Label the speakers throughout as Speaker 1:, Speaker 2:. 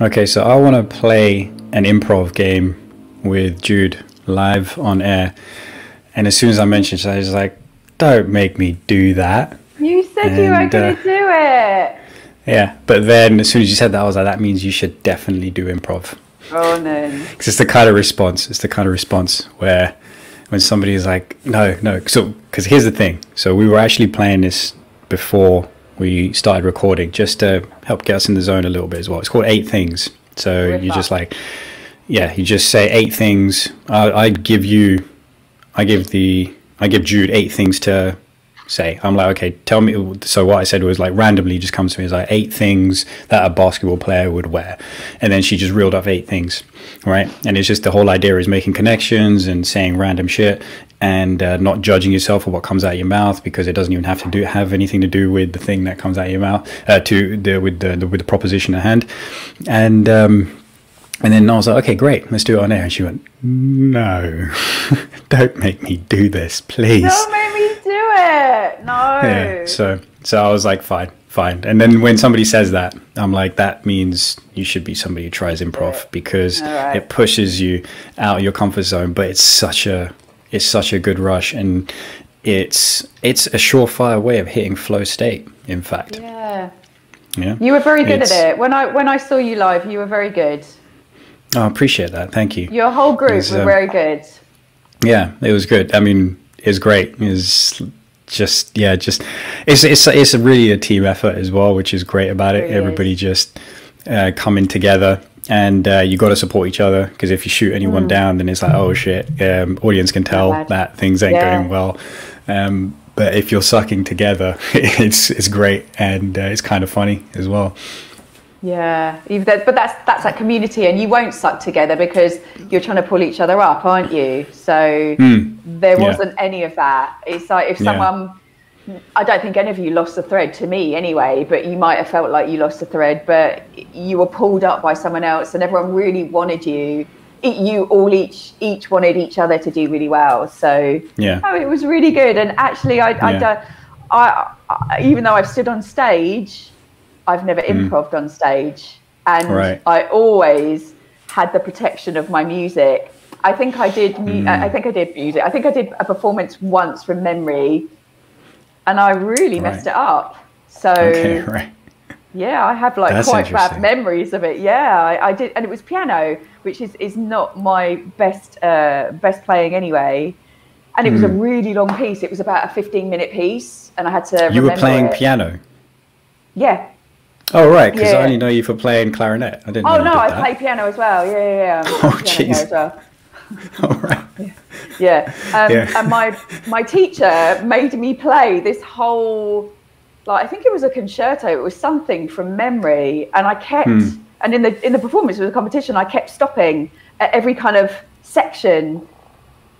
Speaker 1: Okay, so I want to play an improv game with Jude live on air. And as soon as I mentioned it, I was like, don't make me do that.
Speaker 2: You said you were
Speaker 1: And,
Speaker 2: going
Speaker 1: uh,
Speaker 2: to do it.
Speaker 1: Yeah, but then as soon as you said that, I was like, that means you should definitely do improv.
Speaker 2: Oh no.
Speaker 1: Because it's the kind of response, it's the kind of response where when somebody is like, no, no. So, because here's the thing. So we were actually playing this before we started recording just to help get us in the zone a little bit as well. It's called Eight Things. So
Speaker 2: Rip
Speaker 1: you just like, yeah, you just say eight things. I, I give you, I give the, I give Jude eight things to say. I'm like, okay, tell me. So what I said was like randomly just comes to me as like eight things that a basketball player would wear, and then she just reeled off eight things, right? And it's just the whole idea is making connections and saying random shit and uh, not judging yourself for what comes out of your mouth because it doesn't even have to do have anything to do with the thing that comes out of your mouth uh, to the with the, the with the proposition at hand, and. um and then I was like, okay, great, let's do it on air. And she went, no, don't make me do this, please.
Speaker 2: Don't make me do it. No.
Speaker 1: Yeah. So so I was like, fine, fine. And then when somebody says that, I'm like, that means you should be somebody who tries improv because
Speaker 2: Alright.
Speaker 1: it pushes you out of your comfort zone. But it's such a it's such a good rush and it's it's a surefire way of hitting flow state, in fact.
Speaker 2: yeah.
Speaker 1: Yeah.
Speaker 2: You were very good
Speaker 1: It's-
Speaker 2: at it. When I when I saw you live, you were very good.
Speaker 1: Oh, I appreciate that. Thank you.
Speaker 2: Your whole group
Speaker 1: It's,
Speaker 2: were
Speaker 1: um,
Speaker 2: very good.
Speaker 1: Yeah, it was good. I mean, it was great. It was just yeah, just it's it's it's a really a team effort as well, which is great about it.
Speaker 2: Really is.
Speaker 1: Everybody just uh, coming together, and uh, you got to support each other because if you shoot anyone down, then it's like oh shit, um, audience can tell
Speaker 2: Bad.
Speaker 1: that things ain't
Speaker 2: Yeah.
Speaker 1: going well. Um, but if you're sucking together, it's it's great and uh, it's kind of funny as well.
Speaker 2: Yeah, but that's that's that community, and you won't suck together because you're trying to pull each other up, aren't you? So there
Speaker 1: Hmm.
Speaker 2: Wasn't any of that. It's like if
Speaker 1: Yeah.
Speaker 2: I don't think any of you lost the thread to me anyway, but you might have felt like you lost the thread, but you were pulled up by someone else, and everyone really wanted you. You all each each wanted each other to do really well. So
Speaker 1: Yeah.
Speaker 2: Oh, it was really good. And actually, I, I,
Speaker 1: Yeah.
Speaker 2: don't- I, I, even though I've stood on stage, I've never improved on stage, and
Speaker 1: Mm. Right.
Speaker 2: I always had the protection of my music. I think I did.
Speaker 1: Mm.
Speaker 2: I think I did music. I think I did a performance once from memory, and I really messed it up. So
Speaker 1: Okay, right.
Speaker 2: yeah, I have like
Speaker 1: That's
Speaker 2: quite bad memories of it. Yeah, I, I did, and it was piano, which is is not my best uh, best playing anyway. And it was a
Speaker 1: Hmm.
Speaker 2: really long piece. It was about a fifteen minute piece, and I had to.
Speaker 1: You were playing
Speaker 2: it.
Speaker 1: piano.
Speaker 2: Yeah.
Speaker 1: Oh right, because I only know you for playing clarinet. I didn't.
Speaker 2: Oh no, I
Speaker 1: that.
Speaker 2: play piano as well. Yeah, yeah, yeah.
Speaker 1: Oh, jeez.
Speaker 2: well.
Speaker 1: All right.
Speaker 2: Yeah. Um,
Speaker 1: Yeah.
Speaker 2: And my my teacher made me play this whole, like I think it was a concerto. It was something from memory, and I kept.
Speaker 1: Hmm.
Speaker 2: And in the in the performance of the competition, I kept stopping at every kind of section,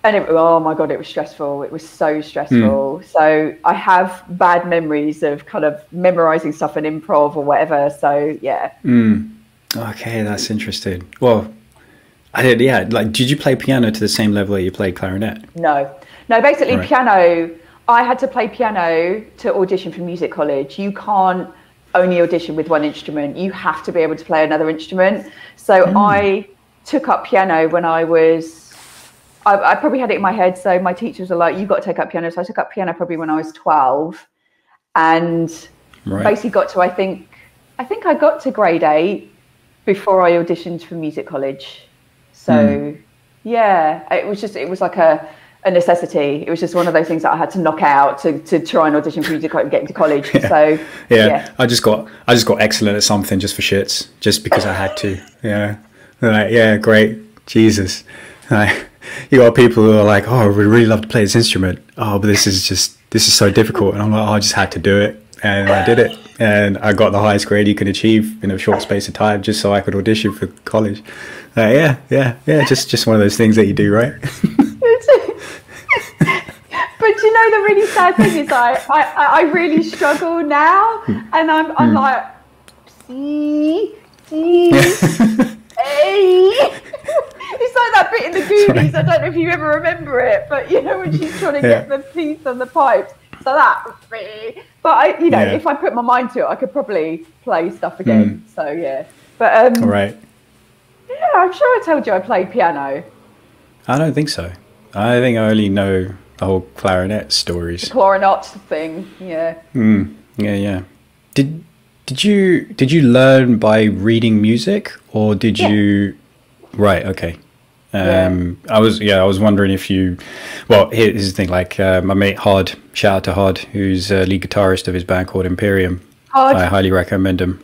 Speaker 2: and it, oh my god, it was stressful. It was so stressful.
Speaker 1: Hmm.
Speaker 2: So I have bad memories of kind of memorizing stuff in improv or whatever. So yeah.
Speaker 1: Okay, that's interesting. Well, I did. Yeah, like, did you play piano to the same level that you played clarinet?
Speaker 2: No, no. Basically,
Speaker 1: Right.
Speaker 2: piano. I had to play piano to audition for music college. You can't only audition with one instrument. You have to be able to play another instrument. So hmm. I took up piano when I was. I, I probably had it in my head. So my teachers were like, "You got to take up piano." So I took up piano probably when I was twelve, and
Speaker 1: Right.
Speaker 2: basically got to. I think. I think I got to grade eight before I auditioned for music college. So hmm. yeah, it was just it was like a, a necessity. It was just one of those things that I had to knock out to, to try and audition for you to get into college. So
Speaker 1: Yeah,
Speaker 2: yeah.
Speaker 1: I just got I just got excellent at something just for shits, just because I had to. Yeah, like yeah, great, Jesus. Like, you got people who are like, oh, we really love to play this instrument. Oh, but this is just this is so difficult, and I'm like, oh, I just had to do it, and I did it, and I got the highest grade you could achieve in a short space of time, just so I could audition for college. Like, yeah, yeah, yeah, just just one of those things that you do, right?
Speaker 2: but you know the really sad thing is I, I, I really struggle now and I'm I'm hmm. like see see hey it's like that bit in the Goonies I don't know if you ever remember it but you know when she's trying to get the teeth on the pipes so that but I you know
Speaker 1: Yeah.
Speaker 2: if I put my mind to it I could probably play stuff again hmm. so yeah But um,
Speaker 1: right.
Speaker 2: Yeah, I'm sure I told you I played piano.
Speaker 1: I don't think so. I think I only know the whole clarinet stories.
Speaker 2: Clarinet thing, yeah.
Speaker 1: Mm, yeah, yeah. Did did you did you learn by reading music or did
Speaker 2: Yeah.
Speaker 1: you? Right. Okay.
Speaker 2: Yeah.
Speaker 1: Um, I was yeah. I was wondering if you. Well, here's the thing. Like uh, my mate Hod, shout out to Hod, who's uh, lead guitarist of his band called Imperium.
Speaker 2: Hard.
Speaker 1: I highly recommend him.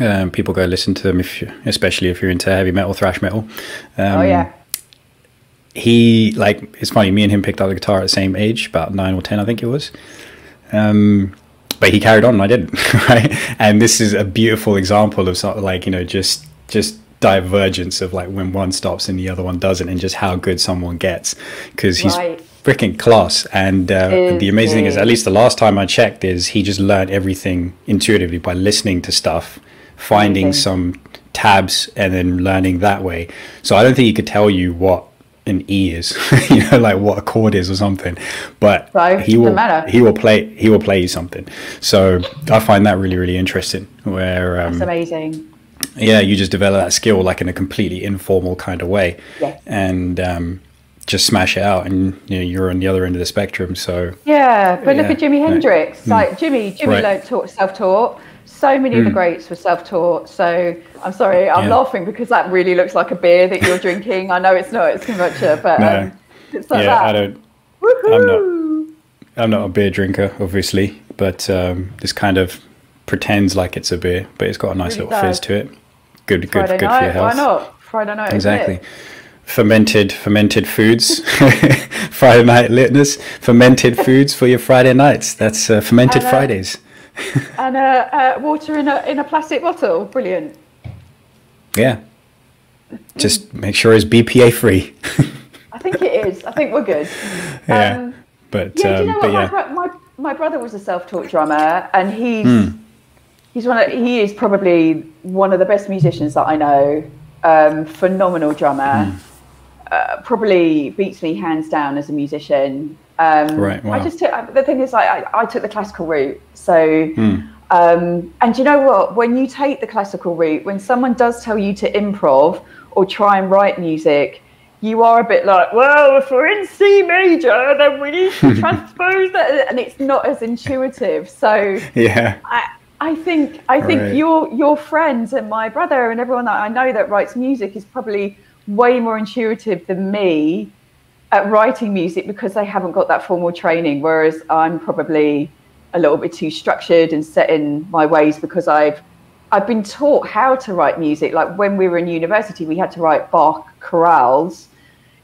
Speaker 1: Um, people go listen to them if, you, especially if you're into heavy metal, thrash metal. Um,
Speaker 2: oh yeah.
Speaker 1: he like it's funny me and him picked up the guitar at the same age about nine or ten i think it was um but he carried on and i didn't right and this is a beautiful example of sort of like you know just just divergence of like when one stops and the other one doesn't and just how good someone gets because he's
Speaker 2: Right.
Speaker 1: freaking class and uh, the amazing thing is at least the last time i checked is he just learned everything intuitively by listening to stuff finding
Speaker 2: Amazing.
Speaker 1: some tabs and then learning that way so i don't think he could tell you what an E is, you know, like what a chord is or something. But
Speaker 2: So,
Speaker 1: he will
Speaker 2: matter.
Speaker 1: he will play he will play you something. So I find that really really interesting. Where um,
Speaker 2: It's amazing.
Speaker 1: yeah, you just develop that skill like in a completely informal kind of way,
Speaker 2: Yes.
Speaker 1: and um, just smash it out, and you know, you're on the other end of the spectrum. So
Speaker 2: Yeah, but look at Jimi. Hendrix. Like Jimmy, Jimmy
Speaker 1: Right.
Speaker 2: learned taught self-taught. So many of the greats were self-taught. So I'm sorry, I'm
Speaker 1: Yeah.
Speaker 2: laughing because that really looks like a beer that you're drinking. I know it's not, it's kombucha, but
Speaker 1: No.
Speaker 2: um, it's like
Speaker 1: yeah,
Speaker 2: that.
Speaker 1: I don't.
Speaker 2: Woohoo!
Speaker 1: I'm not a beer drinker, obviously, but um, this kind of pretends like it's a beer, but it's got a nice
Speaker 2: Really
Speaker 1: little fizz to it. Good, good,
Speaker 2: Friday
Speaker 1: good
Speaker 2: night,
Speaker 1: for your health.
Speaker 2: Why not? Friday night.
Speaker 1: Exactly. Fermented, fermented foods. Friday night litness. Fermented foods for your Friday nights. That's uh, fermented Fridays.
Speaker 2: And uh, uh, water in a in a plastic bottle. Brilliant.
Speaker 1: Yeah. Just make sure it's BPA free.
Speaker 2: I think it is. I think we're good.
Speaker 1: yeah.
Speaker 2: Um,
Speaker 1: but
Speaker 2: Yeah, do you
Speaker 1: um,
Speaker 2: know what? My,
Speaker 1: yeah.
Speaker 2: bro- my my brother was a self-taught drummer, and he's
Speaker 1: Hmm.
Speaker 2: he's one of he is probably one of the best musicians that I know. Um, phenomenal drummer.
Speaker 1: Hmm.
Speaker 2: Uh, probably beats me hands down as a musician. Um,
Speaker 1: Right,
Speaker 2: I just took, the thing is like I, I took the classical route, so.
Speaker 1: Hmm.
Speaker 2: Um, and you know what? When you take the classical route, when someone does tell you to improv or try and write music, you are a bit like, well, if we're in C major, then we need to transpose that, and it's not as intuitive. So
Speaker 1: Yeah.
Speaker 2: I, I think I think
Speaker 1: Right.
Speaker 2: your your friends and my brother and everyone that I know that writes music is probably way more intuitive than me at writing music because they haven't got that formal training. Whereas I'm probably a little bit too structured and set in my ways because I've I've been taught how to write music. Like when we were in university, we had to write Bach chorales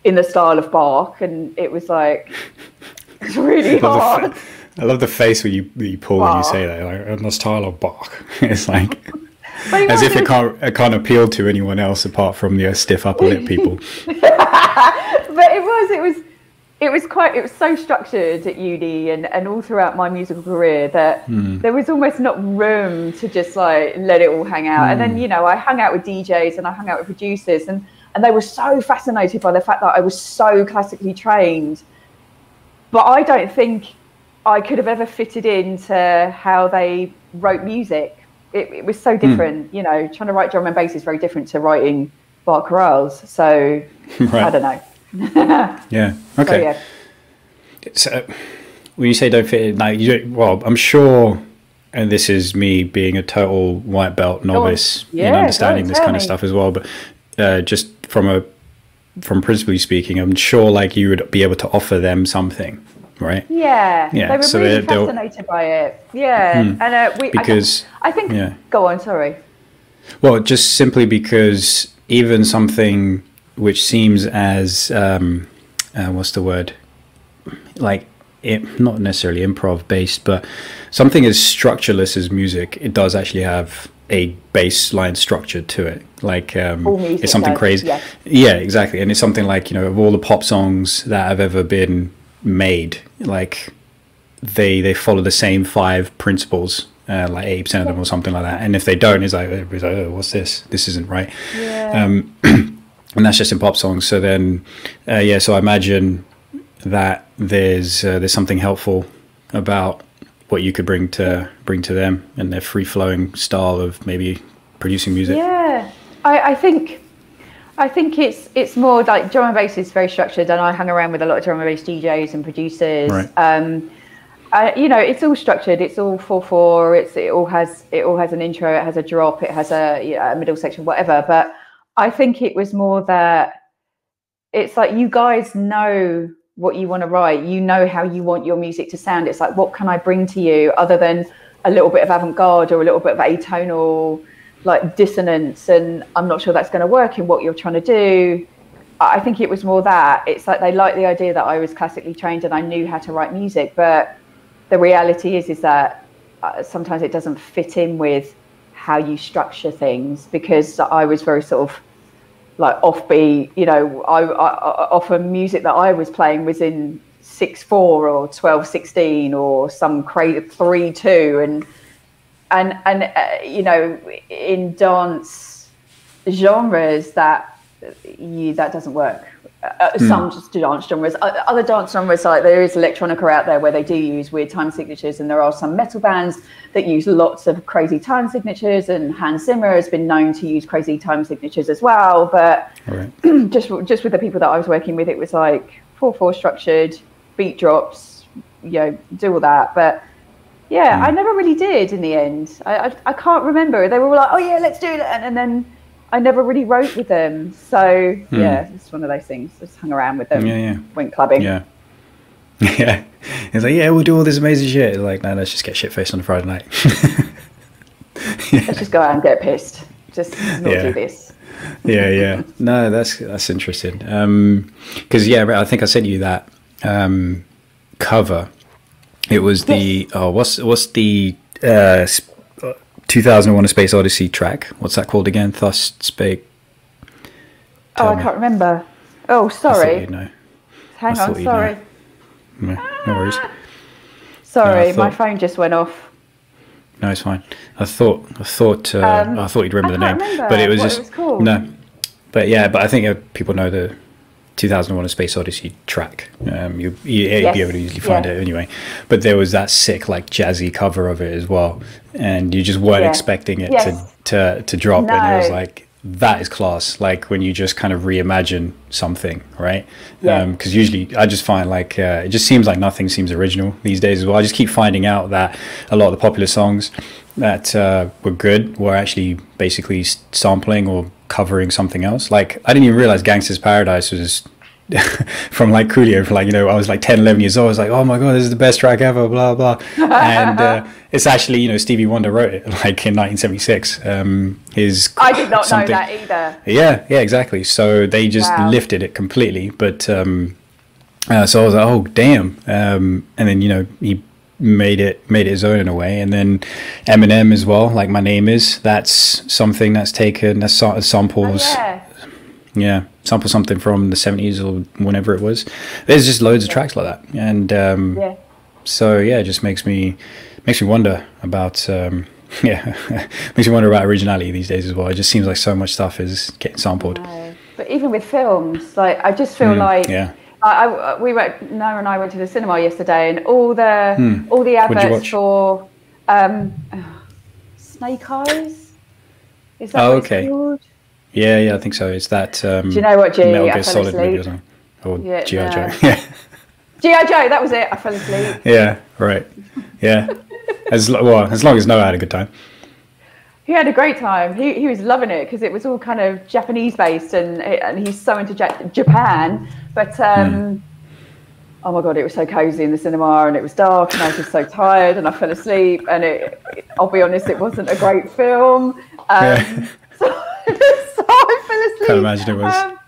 Speaker 2: in the style of Bach, and it was like it's really hard.
Speaker 1: I love the face when you, that you pull when you say that, like, in the style of Bach. It's like, as if it can't, it can't appeal to anyone else apart from the stiff upper lip people.
Speaker 2: but it was it was it was quite it was so structured at uni and, and all throughout my musical career that hmm. there was almost not room to just like let it all hang out. And then hmm. you know i hung out with djs and i hung out with producers and and they were so fascinated by the fact that i was so classically trained. But i don't think i could have ever fitted into how they wrote music it, it was so different you know trying to write drum and bass is very different to writing Bach chorales so i don't know
Speaker 1: Yeah.
Speaker 2: so,
Speaker 1: Okay.
Speaker 2: yeah.
Speaker 1: So when you say don't fit in, like you don't, well, I'm sure, and this is me being a total white belt novice
Speaker 2: Yeah,
Speaker 1: in understanding this kind of stuff as well. But uh, just from a from principally speaking, I'm sure like you would be able to offer them something, right?
Speaker 2: Yeah,
Speaker 1: Yeah,
Speaker 2: they were
Speaker 1: so
Speaker 2: really fascinated by it. Yeah, and uh, we
Speaker 1: Because-
Speaker 2: I think.
Speaker 1: yeah.
Speaker 2: Go on, sorry.
Speaker 1: Well, just simply because even something which seems as um, uh, what's the word, like it, not necessarily improv based, but something as structureless as music, it does actually have a baseline structure to it. Like um, it's something
Speaker 2: does,
Speaker 1: crazy.
Speaker 2: yeah.
Speaker 1: Yeah, exactly. And it's something like you know of all the pop songs that have ever been made, like they they follow the same five principles. Uh, like eighty percent of them, or something like that. And if they don't, it's like, everybody's like, oh, "What's this? This isn't right."
Speaker 2: Yeah.
Speaker 1: Um, and that's just in pop songs. So then, uh, yeah. So I imagine that there's uh, there's something helpful about what you could bring to bring to them and their free flowing style of maybe producing music?
Speaker 2: Yeah, I, I think I think it's it's more like drum and bass is very structured, and I hung around with a lot of drum and bass DJs and producers.
Speaker 1: Right.
Speaker 2: Um, uh, you know, it's all structured. It's all four four. It's it all has it all has an intro. It has a drop. It has a, you know, a middle section, whatever. But I think it was more that it's like you guys know what you want to write. You know how you want your music to sound. It's like what can I bring to you other than a little bit of avant garde or a little bit of atonal like dissonance and i'm not sure that's going to work in what you're trying to do. I think it was more that it's like they liked the idea that i was classically trained and i knew how to write music but the reality is is that uh, sometimes it doesn't fit in with how you structure things because i was very sort of like offbeat you know i, I often music that i was playing was in 6-4 or 12-16 or some crazy 3-2 and and and uh, you know in dance genres that you that doesn't work uh, mm. some just dance genres other dance genres like there is electronica out there where they do use weird time signatures and there are some metal bands that use lots of crazy time signatures and hans zimmer has been known to use crazy time signatures as well but right. just just with the people that i was working with it was like 4-4 structured beat drops you know do all that but yeah, mm. I never really did in the end. I, I, I can't remember. They were all like, "Oh yeah, let's do it," and, and then I never really wrote with them. So mm. yeah, it's one of those things. Just hung around with them.
Speaker 1: Yeah, yeah.
Speaker 2: Went clubbing.
Speaker 1: Yeah. Yeah. It's like, yeah, we'll do all this amazing shit. Like, no, let's just get shit faced on a Friday night.
Speaker 2: yeah. Let's just go out and get pissed. Just not yeah. do this.
Speaker 1: yeah, yeah. No, that's that's interesting. Um, because yeah, I think I sent you that um cover it was the oh, what's what's the uh, 2001: A Space Odyssey track? What's that called again? Thus spake.
Speaker 2: oh, I can't remember. Oh, sorry. know. Hang on, sorry.
Speaker 1: No, no worries.
Speaker 2: Sorry, no, thought, my phone just went off.
Speaker 1: No, it's fine. I thought I thought uh, um, I thought you'd remember the name,
Speaker 2: remember
Speaker 1: but it was just
Speaker 2: it was
Speaker 1: no. But yeah, but I think uh, people know the 2001: A Space Odyssey track. Um, you you yes. be able to easily find yeah. it anyway. But there was that sick like jazzy cover of it as well, and you just weren't yeah. expecting it yes. to to to drop, no. and it was like that is class. Like when you just kind of reimagine something, right? Because yeah. um, usually I just find like uh, it just seems like nothing seems original these days as well. I just keep finding out that a lot of the popular songs that uh, were good were actually basically sampling or covering something else. Like I didn't even realize Gangsta's Paradise was from like Coolio for like you know I was like 10 11 years old. I was like oh my god this is the best track ever blah blah. And uh, it's actually you know Stevie Wonder wrote it like in 1976 um his
Speaker 2: I did not know that either.
Speaker 1: Yeah yeah exactly. So they just wow. lifted it completely. But um uh, so I was like oh damn. Um and then you know he made it made it his own in a way. And then Eminem as well like my name is that's something that's taken as samples
Speaker 2: oh, yeah.
Speaker 1: yeah sample something from the 70s or whenever it was. There's just loads of tracks like that. And um,
Speaker 2: yeah.
Speaker 1: so yeah it just makes me makes me wonder about um, yeah makes me wonder about originality these days as well. It just seems like so much stuff is getting sampled.
Speaker 2: But even with films like i just feel mm, like
Speaker 1: yeah
Speaker 2: I, I, we went. Noah and I went to the cinema yesterday, and all the hmm. all the adverts for um, Snake Eyes.
Speaker 1: Is that oh, okay. Yeah, yeah, I think so. It's that. Um,
Speaker 2: Do you know what, G?
Speaker 1: Metal Gear Solid movie or something, or yeah, GI Joe. Yeah.
Speaker 2: GI Joe. That was it. I fell asleep.
Speaker 1: Yeah. Right. Yeah. as well, as long as Noah had a good time
Speaker 2: he had a great time. He, he was loving it because it was all kind of Japanese based and and he's so into Japan. But um, mm. oh my god, it was so cozy in the cinema and it was dark and I was just so tired and I fell asleep. And it, it I'll be honest, it wasn't a great film. Um, yeah. so, so, I fell asleep.
Speaker 1: Can't imagine it was. Um,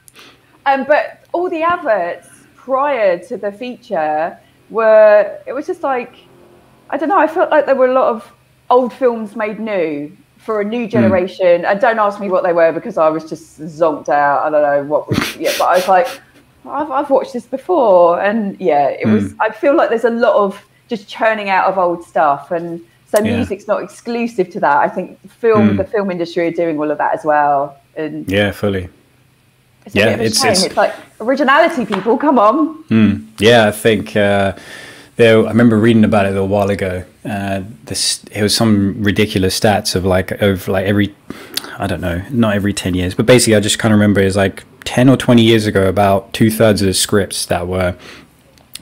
Speaker 2: um, but all the adverts prior to the feature were it was just like I don't know. I felt like there were a lot of old films made new for a new hmm. generation. Mm. And don't ask me what they were because I was just zonked out. I don't know what was, yeah, but I was like, I've, I've watched this before. And yeah, it mm. was, I feel like there's a lot of just churning out of old stuff. And so yeah. music's not exclusive to that. I think film, mm. the film industry are doing all of that as well. And
Speaker 1: yeah, fully.
Speaker 2: It's yeah, it's, it's, it's like originality, people. Come on.
Speaker 1: Hmm. Yeah, I think uh, there, I remember reading about it a while ago. Uh, this it was some ridiculous stats of like of like every I don't know, not every 10 years, but basically I just kind of remember it's like 10 or 20 years ago, about two thirds of the scripts that were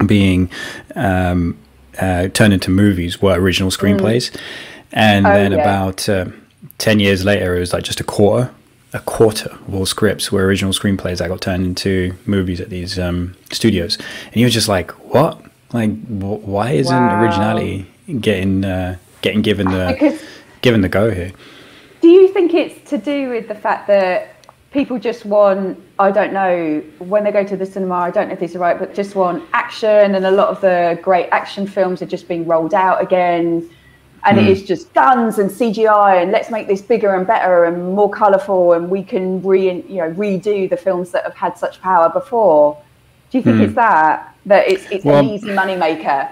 Speaker 1: being um, uh, turned into movies were original screenplays. Mm. And oh, then yeah. about uh, 10 years later, it was like just a quarter. A quarter of all scripts were original screenplays that got turned into movies at these um, studios, and you were just like, "What? Like, wh- why isn't wow. originality getting uh, getting given the because given the go here?"
Speaker 2: Do you think it's to do with the fact that people just want i don't know when they go to the cinema i don't know if these are right but just want action and a lot of the great action films are just being rolled out again and mm. it hmm. just guns and cgi and let's make this bigger and better and more colorful and we can re you know redo the films that have had such power before do you think mm. it's that that it's it's well, an easy money maker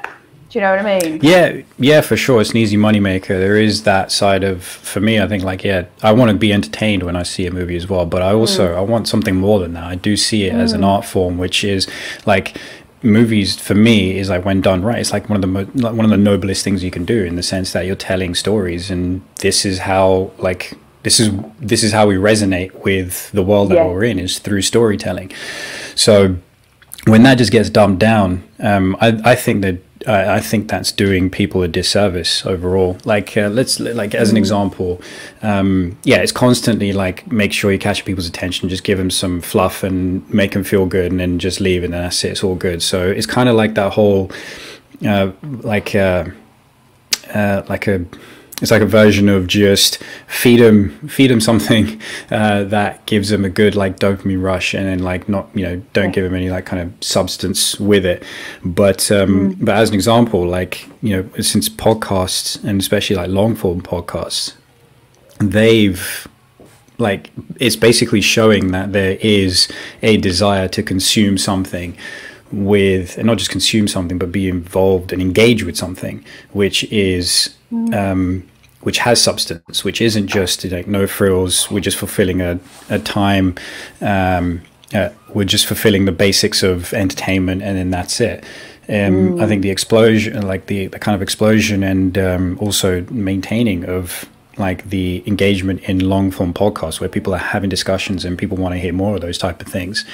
Speaker 2: do you know what I mean?
Speaker 1: Yeah, yeah, for sure. It's an easy moneymaker. There is that side of, for me, I think like, yeah, I want to be entertained when I see a movie as well, but I also, mm. I want something more than that. I do see it mm. as an mm. art form, which is like, movies for me is like when done right it's like one of the mo- like one of the noblest things you can do in the sense that you're telling stories and this is how like this is this is how we resonate with the world that yeah. we're in is through storytelling so when that just gets dumbed down um, I, I think that I, I, think that's doing people a disservice overall. Like, uh, let's like as an mm. example, um, yeah, it's constantly like make sure you catch people's attention, just give them some fluff and make them feel good, and then just leave, and then that's it. It's all good. So it's kind of like that whole, uh, like, uh, uh like a it's like a version of just feed them feed them something uh, that gives them a good like dopamine rush and then like not you know don't give them any like kind of substance with it but um, mm. but as an example like you know since podcasts and especially like long form podcasts they've like it's basically showing that there is a desire to consume something with and not just consume something but be involved and engage with something which is mm. um, which has substance, which isn't just like no frills. We're just fulfilling a, a time. Um, uh, we're just fulfilling the basics of entertainment, and then that's it. Um, mm. I think the explosion, like the, the kind of explosion, and um, also maintaining of like the engagement in long form podcasts where people are having discussions and people want to hear more of those type of things.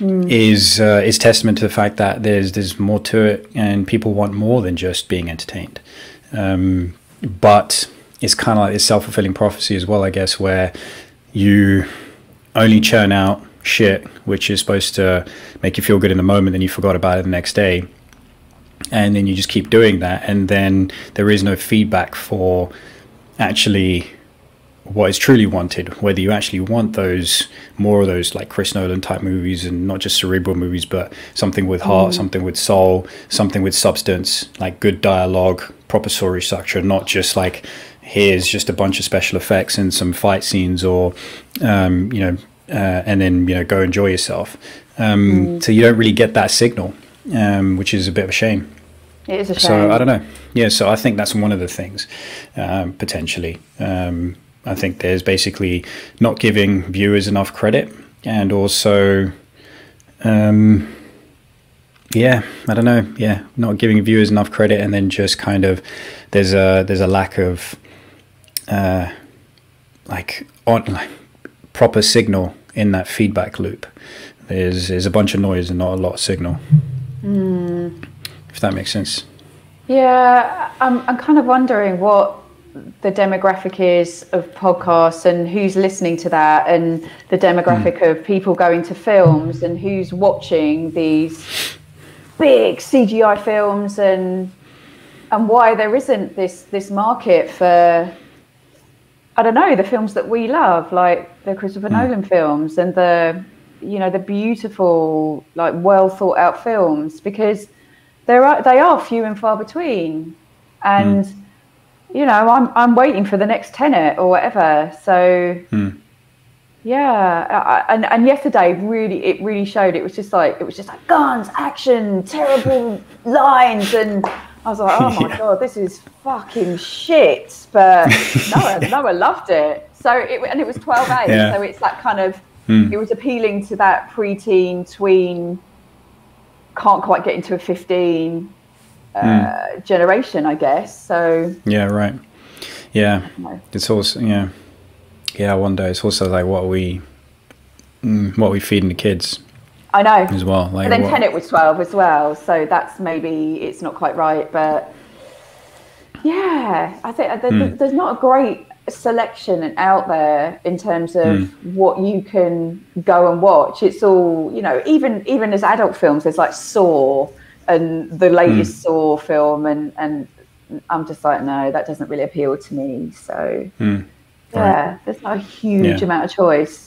Speaker 1: Mm. Is uh, is testament to the fact that there's there's more to it and people want more than just being entertained. Um, but it's kind of like this self-fulfilling prophecy as well, I guess, where you only churn out shit which is supposed to make you feel good in the moment, then you forgot about it the next day. And then you just keep doing that, and then there is no feedback for actually what is truly wanted, whether you actually want those more of those like Chris Nolan type movies and not just cerebral movies, but something with heart, mm. something with soul, something with substance, like good dialogue, proper story structure, not just like here's just a bunch of special effects and some fight scenes, or um, you know, uh, and then you know, go enjoy yourself. Um, mm. So you don't really get that signal, um, which is a bit of a shame.
Speaker 2: It is a shame.
Speaker 1: So I don't know. Yeah, so I think that's one of the things um, potentially. Um, I think there's basically not giving viewers enough credit, and also. Um, yeah, I don't know. Yeah, not giving viewers enough credit, and then just kind of there's a there's a lack of uh, like on like proper signal in that feedback loop. There's there's a bunch of noise and not a lot of signal. Mm. If that makes sense.
Speaker 2: Yeah, I'm I'm kind of wondering what the demographic is of podcasts and who's listening to that and the demographic mm. of people going to films and who's watching these big CGI films and and why there isn't this this market for I don't know the films that we love, like the Christopher mm. Nolan films and the you know the beautiful, like well thought out films, because there are they are few and far between, and mm. you know I'm I'm waiting for the next Tenet or whatever. So mm. yeah, I, and and yesterday really it really showed. It was just like it was just like guns, action, terrible lines, and I was like, oh my yeah. god, this is fucking shit. But Noah, Noah loved it. So it and it was 12 8. Yeah. So it's that kind of mm. it was appealing to that preteen, tween, can't quite get into a 15 uh, mm. generation, I guess. So
Speaker 1: Yeah, right. Yeah. It's also yeah. yeah, I wonder. It's also like what we mm, what we feeding the kids
Speaker 2: I know.
Speaker 1: as well. Like
Speaker 2: But then
Speaker 1: what-
Speaker 2: Tenet was 12 as well, so that's maybe it's not quite right. But yeah, I think there,
Speaker 1: Hmm.
Speaker 2: there's not a great selection out there in terms of
Speaker 1: Hmm.
Speaker 2: what you can go and watch. It's all you know, even even as adult films, there's like Saw and the latest
Speaker 1: Hmm.
Speaker 2: Saw film, and and I'm just like, no, that doesn't really appeal to me. So
Speaker 1: Hmm.
Speaker 2: yeah, there's not a huge
Speaker 1: Yeah.
Speaker 2: amount of choice.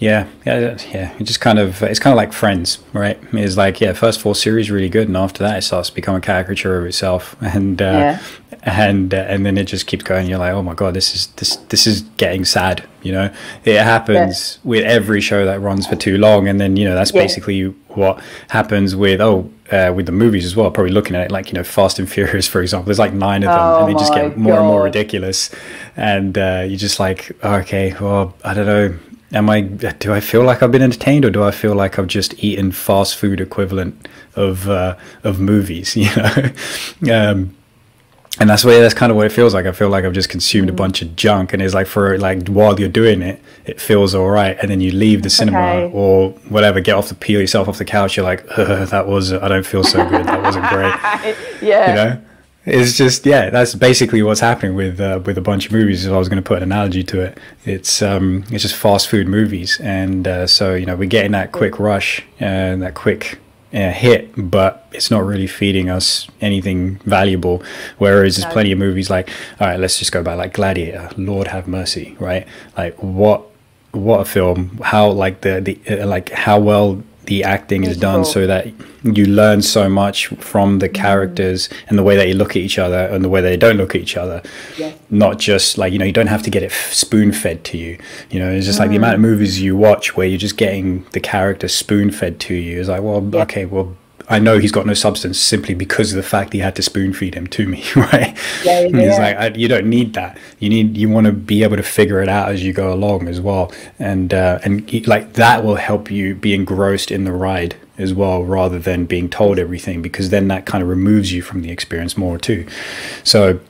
Speaker 1: Yeah, yeah, yeah. It just kind of it's kind of like Friends, right? It's like yeah, first four series really good, and after that it starts to become a caricature of itself, and uh,
Speaker 2: Yeah.
Speaker 1: and uh, and then it just keeps going. You're like, oh my god, this is this this is getting sad. You know, it happens with every show that runs for too long, and then you know that's
Speaker 2: Yeah.
Speaker 1: basically what happens with oh. Uh, with the movies as well, probably looking at it like you know, Fast and Furious, for example. There's like nine of them,
Speaker 2: Oh
Speaker 1: and they just get more and more ridiculous. And uh, you're just like, okay, well, I don't know am I do I feel like I've been entertained or do I feel like I've just eaten fast food equivalent of uh, of movies you know? Um, and that's what that's kind of what it feels like. I feel like I've just consumed a bunch of junk and it's like for like while you're doing it it feels all right and then you leave the cinema
Speaker 2: Okay.
Speaker 1: or whatever get off the peel yourself off the couch you're like that was I don't feel so good that wasn't great.
Speaker 2: Yeah.
Speaker 1: you know it's just yeah that's basically what's happening with uh, with a bunch of movies if i was going to put an analogy to it. It's um it's just fast food movies and uh, so you know we're getting that quick rush and that quick uh, hit but it's not really feeding us anything valuable whereas there's plenty of movies like all right let's just go back like gladiator lord have mercy right? Like what what a film how like the the uh, like how well the acting is done so that you learn so much from the mm-hmm. characters and the way that you look at each other and the way they don't look at each other.
Speaker 2: Yeah.
Speaker 1: not just like you know you don't have to get it spoon fed to you. You know it's just like the mm. amount of movies you watch where you're just getting the character spoon fed to you. Is like well okay well I know he's got no substance simply because of the fact he had to spoon feed him to me, right?
Speaker 2: Yeah,
Speaker 1: And
Speaker 2: yeah.
Speaker 1: like I, you don't need that. You need you want to be able to figure it out as you go along as well, and uh, and like that will help you be engrossed in the ride as well, rather than being told everything, because then that kind of removes you from the experience more too. So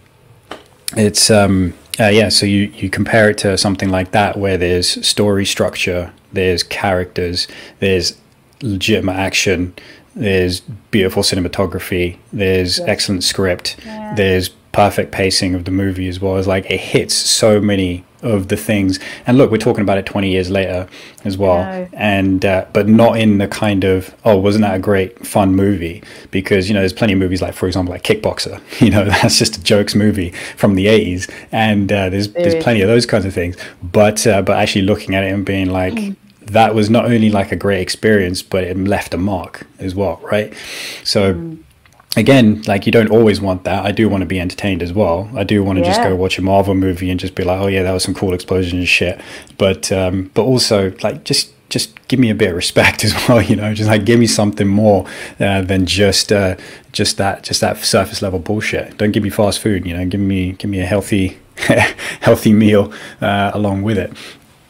Speaker 1: it's um uh, yeah so you you compare it to something like that where there's story structure there's characters there's legitimate action there's beautiful cinematography. There's
Speaker 2: Yeah.
Speaker 1: excellent script.
Speaker 2: Yeah.
Speaker 1: there's perfect pacing of the movie as well. As like it hits so many of the things. And look we're talking about it 20 years later as well.
Speaker 2: Know.
Speaker 1: and uh, but not in the kind of oh wasn't that a great fun movie? Because you know there's plenty of movies like for example like kickboxer. You know that's just a jokes movie from the 80s and uh, there's there's plenty of those kinds of things. But uh, but actually looking at it and being like
Speaker 2: Mm.
Speaker 1: That was not only like a great experience but it left a mark as well right so
Speaker 2: Mm.
Speaker 1: again, like you don't always want that. I do want to be entertained as well. I do want to just go watch a Marvel movie and just be like, oh yeah, that was some cool explosion and shit. But um, but also like just just give me a bit of respect as well. You know, just like give me something more uh, than just uh, just that just that surface level bullshit. Don't give me fast food. You know, give me give me a healthy healthy meal uh, along with it.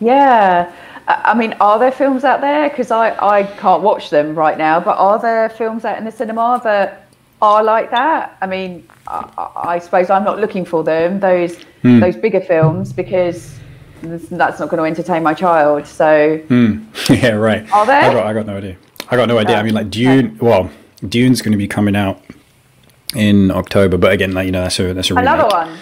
Speaker 2: Yeah. I I mean, are there films out there? Because I, I can't watch them right now, but are there films out in the cinema that are like that? I mean, I, I I suppose I'm not looking for them, those
Speaker 1: Hmm.
Speaker 2: those bigger films, because that's not going to entertain my child. So,
Speaker 1: yeah, right.
Speaker 2: Are there?
Speaker 1: I got, I got no idea. I got no idea. I
Speaker 2: Oh,
Speaker 1: mean, like Dune. Well, Dune's going to be coming out in October, but again, like you know, that's a that's a remake.
Speaker 2: another one.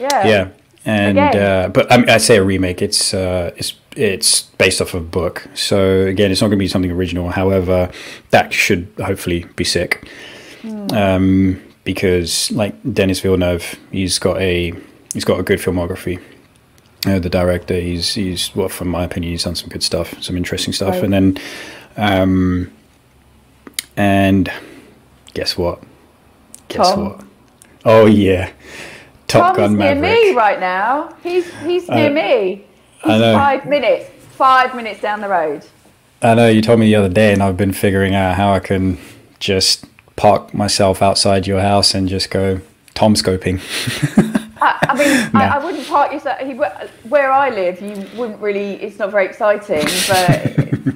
Speaker 2: Yeah.
Speaker 1: Yeah, and uh, but I, mean, I say a remake. It's uh, it's it's based off of a book, so again, it's not going to be something original. However, that should hopefully be sick,
Speaker 2: Hmm.
Speaker 1: um, because like Denis Villeneuve, he's got a he's got a good filmography. Uh, the director, he's he's well, from my opinion, he's done some good stuff, some interesting stuff,
Speaker 2: Right.
Speaker 1: and then, um, and guess what? Guess
Speaker 2: Tom.
Speaker 1: what? Oh yeah, Top
Speaker 2: Tom's
Speaker 1: Gun
Speaker 2: near me right now. He's he's near
Speaker 1: Uh,
Speaker 2: me.
Speaker 1: I know.
Speaker 2: five minutes. Five minutes down the road.
Speaker 1: I know you told me the other day, and I've been figuring out how I can just park myself outside your house and just go tom scoping.
Speaker 2: I, I mean,
Speaker 1: No.
Speaker 2: I, I wouldn't park yourself. He, where I live, you wouldn't really. It's not very exciting, but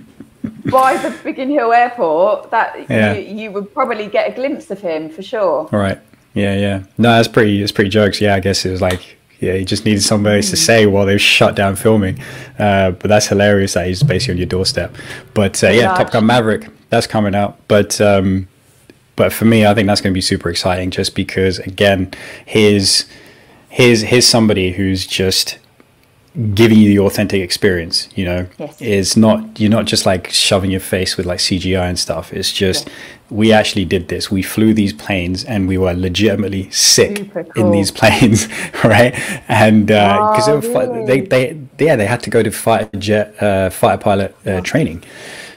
Speaker 2: by the Biggin Hill Airport, that
Speaker 1: Yeah.
Speaker 2: you, you would probably get a glimpse of him for sure.
Speaker 1: All right. Yeah, yeah. No, that's pretty. It's pretty jokes. Yeah, I guess it was like yeah, he just needed somebody to say while they shut down filming. Uh, but that's hilarious that he's basically on your doorstep. But uh, yeah, Top Gun Maverick, that's coming out. But um, but for me, I think that's going to be super exciting, just because again, his here's here's somebody who's just giving you the authentic experience you know
Speaker 2: yes.
Speaker 1: it's not you're not just like shoving your face with like cgi and stuff it's just we actually did this we flew these planes and we were legitimately sick cool. in these planes right and because uh, oh, really? they, they yeah they had to go to fighter jet uh, fighter pilot uh, training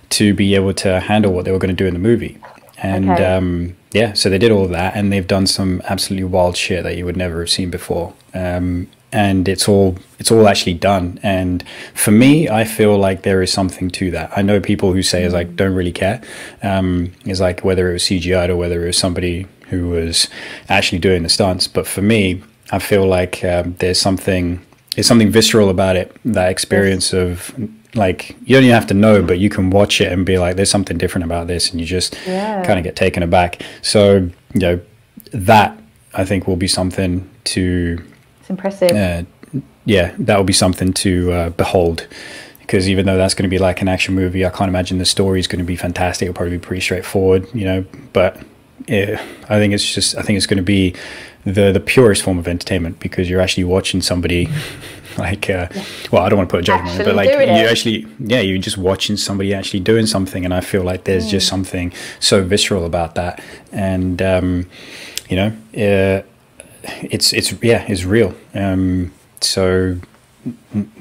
Speaker 1: to be able to handle what they were going to do in the movie and okay. um, yeah so they did all of that and they've done some absolutely wild shit that you would never have seen before um, and it's all it's all actually done. And for me i feel like there is something to that. I know people who say is like don't really care. Um is like whether it was cgi or whether it was somebody who was actually doing the stunts. But for me i feel like um, there's something there's something visceral about it that experience of like you don't even have to know but you can watch it and be like there's something different about this and you just yeah. kind of get taken aback. So you know that i think will be something to
Speaker 2: it's impressive. Uh,
Speaker 1: yeah, that will be something to uh, behold. Because even though that's going to be like an action movie, I can't imagine the story is going to be fantastic. It'll probably be pretty straightforward, you know. But yeah, I think it's just, I think it's going to be the the purest form of entertainment because you're actually watching somebody like uh, yeah. well i don't want to put a judgment on it but like you it. actually yeah you're just watching somebody actually doing something and i feel like there's mm. just something so visceral about that and um, you know uh, it's it's yeah, it's real. Um, so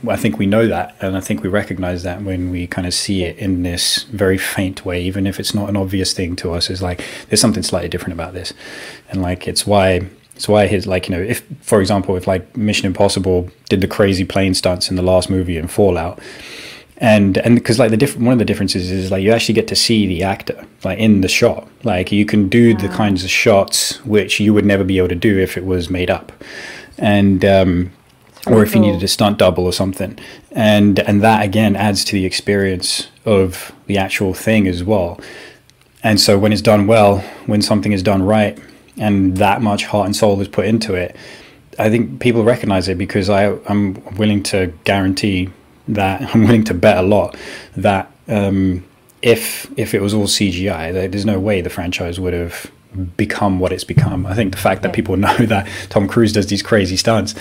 Speaker 1: I think we know that, and I think we recognize that when we kind of see it in this very faint way, even if it's not an obvious thing to us. Is like there's something slightly different about this, and like it's why it's why his like you know if for example if like Mission Impossible did the crazy plane stunts in the last movie in Fallout, and and because like the different one of the differences is like you actually get to see the actor like in the shot. Like you can do the kinds of shots which you would never be able to do if it was made up. And um, or if you needed a stunt double or something. And and that again adds to the experience of the actual thing as well. And so when it's done well when something is done right and that much heart and soul is put into it i think people recognize it because i i'm willing to guarantee that I'm willing to bet a lot that um, if if it was all CGI, there's no way the franchise would have become what it's become. I think the fact that people know that Tom Cruise does these crazy stunts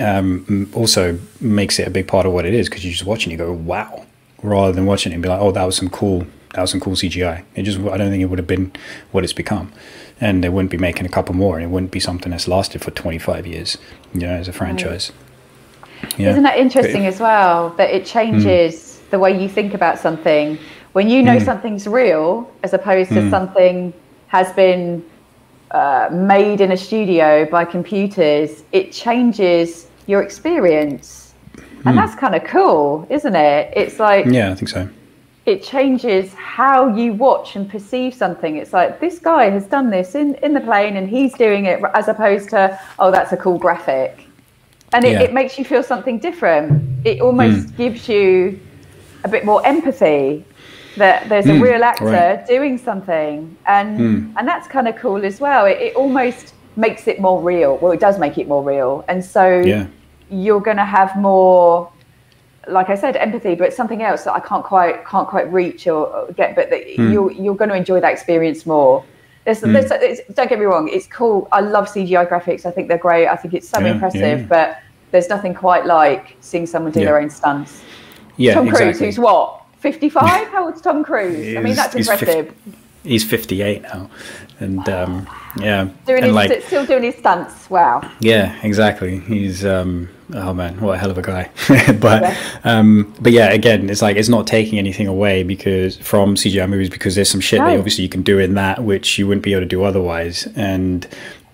Speaker 1: um, also makes it a big part of what it is because you just watch and you go, wow, rather than watching it and be like, oh, that was some cool, that was some cool CGI. It just, I don't think it would have been what it's become, and they wouldn't be making a couple more, and it wouldn't be something that's lasted for 25 years, you know, as a franchise. Right.
Speaker 2: Yeah. Isn't that interesting as well? That it changes mm. the way you think about something when you know mm. something's real, as opposed to mm. something has been uh, made in a studio by computers. It changes your experience, and mm. that's kind of cool, isn't it? It's like
Speaker 1: yeah, I think so.
Speaker 2: It changes how you watch and perceive something. It's like this guy has done this in, in the plane and he's doing it as opposed to, oh, that's a cool graphic and it, yeah. it makes you feel something different. It almost mm. gives you a bit more empathy that there's mm, a real actor right. doing something, and mm. and that's kind of cool as well. It, it, almost makes it more real. Well, it does make it more real, and so
Speaker 1: yeah.
Speaker 2: you're going to have more, like I said, empathy, but it's something else that I can't quite can't quite reach or, or get. But that mm. you're you're going to enjoy that experience more. There's, mm. there's, don't get me wrong, it's cool. I love CGI graphics. I think they're great. I think it's so yeah, impressive. Yeah, yeah. But there's nothing quite like seeing someone do their own stunts.
Speaker 1: Yeah,
Speaker 2: Tom Cruise,
Speaker 1: exactly.
Speaker 2: who's what, 55? How old's Tom Cruise? I mean, that's impressive.
Speaker 1: He's 58 now, and um, yeah,
Speaker 2: doing his,
Speaker 1: like,
Speaker 2: still doing his stunts. Wow.
Speaker 1: Yeah, exactly. He's um, oh man, what a hell of a guy. but yeah. Um, but yeah, again, it's like it's not taking anything away because from CGI movies because there's some shit no. that obviously you can do in that which you wouldn't be able to do otherwise, and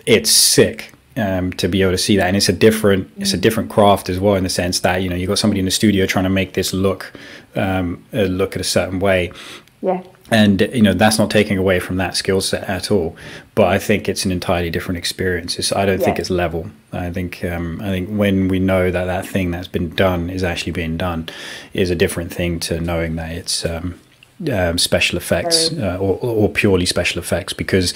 Speaker 1: it's sick. Um, to be able to see that, and it's a different it's a mm. different craft as well in the sense that you know you got somebody in the studio trying to make this look um, uh, look at a certain way.
Speaker 2: Yeah.
Speaker 1: And you know that's not taking away from that skill set at all but i think it's an entirely different experience. It's, i don't yeah. think it's level. I think um, i think when we know that that thing that's been done is actually being done is a different thing to knowing that it's um, um, special effects uh, or, or, purely special effects because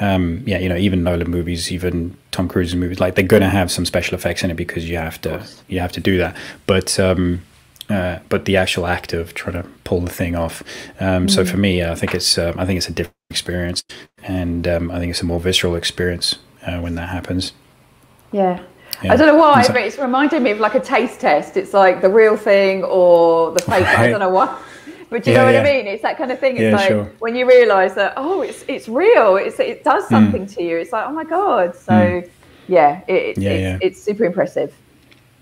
Speaker 1: um, yeah you know even Nolan movies even Tom Cruise movies like they're gonna have some special effects in it because you have to you have to do that. But um, uh, but the actual act of trying to pull the thing off mm. so for me I think it's um, I think it's a different experience and um, I think it's a more visceral experience uh, when that happens
Speaker 2: yeah yeah. I don't know why, but it's reminding me of like a taste test. It's like the real thing or the fake. Right. I don't know why. But you yeah, know what yeah. I mean? It's that kind of thing. It's yeah, like sure. when you realise that oh, it's it's real. It's it does hmm. something mm. to you. It's like oh my god. So mm. yeah, it, yeah, it's, it's super impressive.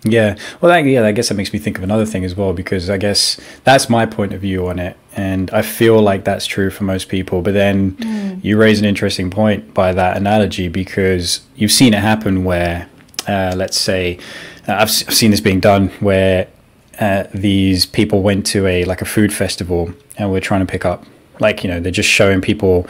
Speaker 1: Yeah, well, that, yeah, I guess that makes me think of another thing as well because I guess that's my point of view on it, and I feel like that's true for most people. But then mm. you raise an interesting point by that analogy because you've seen it happen where, uh, let's say, uh, I've, I've seen this being done where uh, these people went to a like a food festival and we're trying to pick up like you know they're just showing people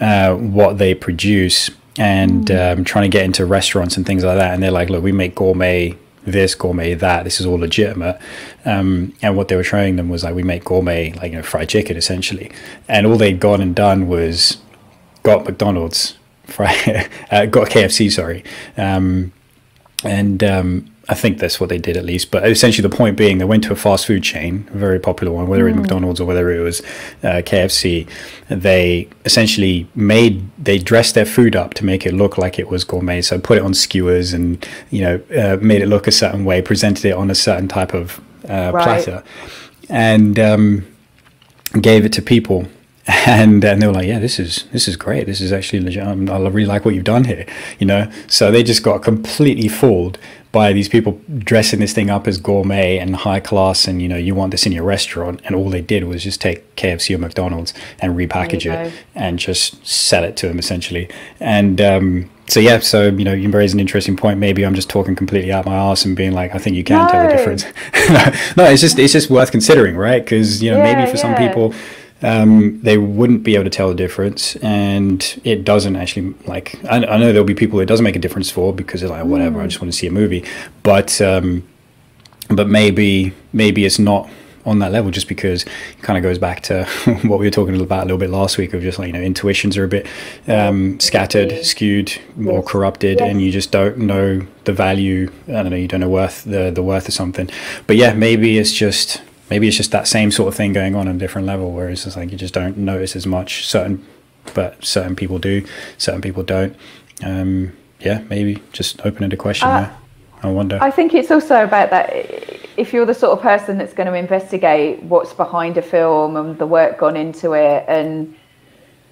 Speaker 1: uh, what they produce and mm. um, trying to get into restaurants and things like that and they're like look we make gourmet this gourmet that this is all legitimate. Um, and what they were showing them was like we make gourmet like you know fried chicken essentially. And all they'd gone and done was got mcdonald's fry, uh, got kfc sorry. Um, and um, I think that's what they did at least. But essentially, the point being, they went to a fast food chain, a very popular one, whether mm. it was McDonald's or whether it was uh, KFC. They essentially made they dressed their food up to make it look like it was gourmet. So put it on skewers and you know uh, made it look a certain way, presented it on a certain type of uh, right. platter, and um, gave it to people and and they were like, yeah, this is this is great. This is actually legit. I really like what you've done here, you know. So they just got completely fooled by these people dressing this thing up as gourmet and high class, and you know, you want this in your restaurant, and all they did was just take KFC or McDonald's and repackage it and just sell it to them essentially. And um, so yeah, so you know, you raise an interesting point. Maybe I'm just talking completely out my ass and being like, I think you can no. tell the difference. no, it's just it's just worth considering, right? Because you know, yeah, maybe for yeah. some people um, they wouldn't be able to tell the difference. And it doesn't actually like I, I, know there'll be people it doesn't make a difference for because they're like whatever, mm. I just want to see a movie. But um, but maybe maybe it's not on that level just because it kind of goes back to what we were talking about a little bit last week of just like you know intuitions are a bit um, scattered skewed more yes. corrupted yes. and you just don't know the value i don't know you don't know worth the the worth of something but yeah maybe it's just maybe it's just that same sort of thing going on on a different level where it's just like you just don't notice as much certain but certain people do certain people don't um, yeah maybe just open it a question uh, there i wonder
Speaker 2: i think it's also about that if you're the sort of person that's going to investigate what's behind a film and the work gone into it and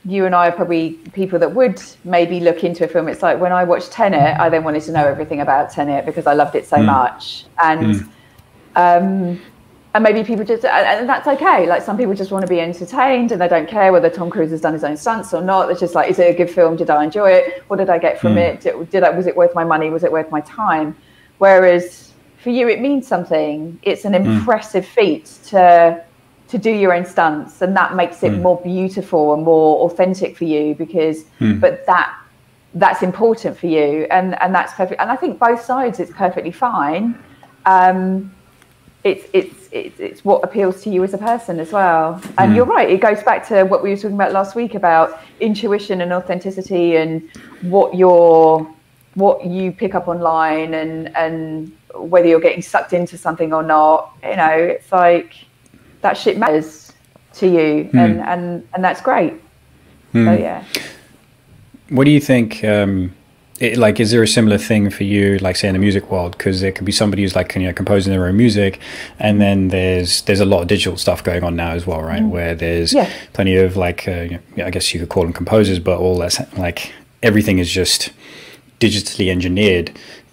Speaker 2: you and I are probably people that would maybe look into a film. It's like when I watched Tenet, I then wanted to know everything about Tenet because I loved it so mm. much. And mm. um, and maybe people just and that's okay. Like some people just want to be entertained and they don't care whether tom cruise has done his own stunts or not. It's just like is it a good film? Did i enjoy it? What did i get from mm. it? Did, did i was it worth my money? Was it worth my time? Whereas for you it means something. It's an mm. impressive feat to to do your own stunts and that makes it mm. more beautiful and more authentic for you because hmm. but that that's important for you and and that's perfect. And i think both sides it's perfectly fine. Um, it's it's it's it's what appeals to you as a person as well. And mm. you're right; it goes back to what we were talking about last week about intuition and authenticity and what your what you pick up online and and whether you're getting sucked into something or not. You know, it's like that shit matters to you, mm. and and and that's great. Mm. So yeah.
Speaker 1: What do you think? Um, it, like is there a similar thing for you like say in the music world because there could be somebody who's like you know composing their own music and then there's there's a lot of digital stuff going on now as well right mm. where there's yeah. plenty of like uh, you know, i guess you could call them composers but all that's like everything is just digitally engineered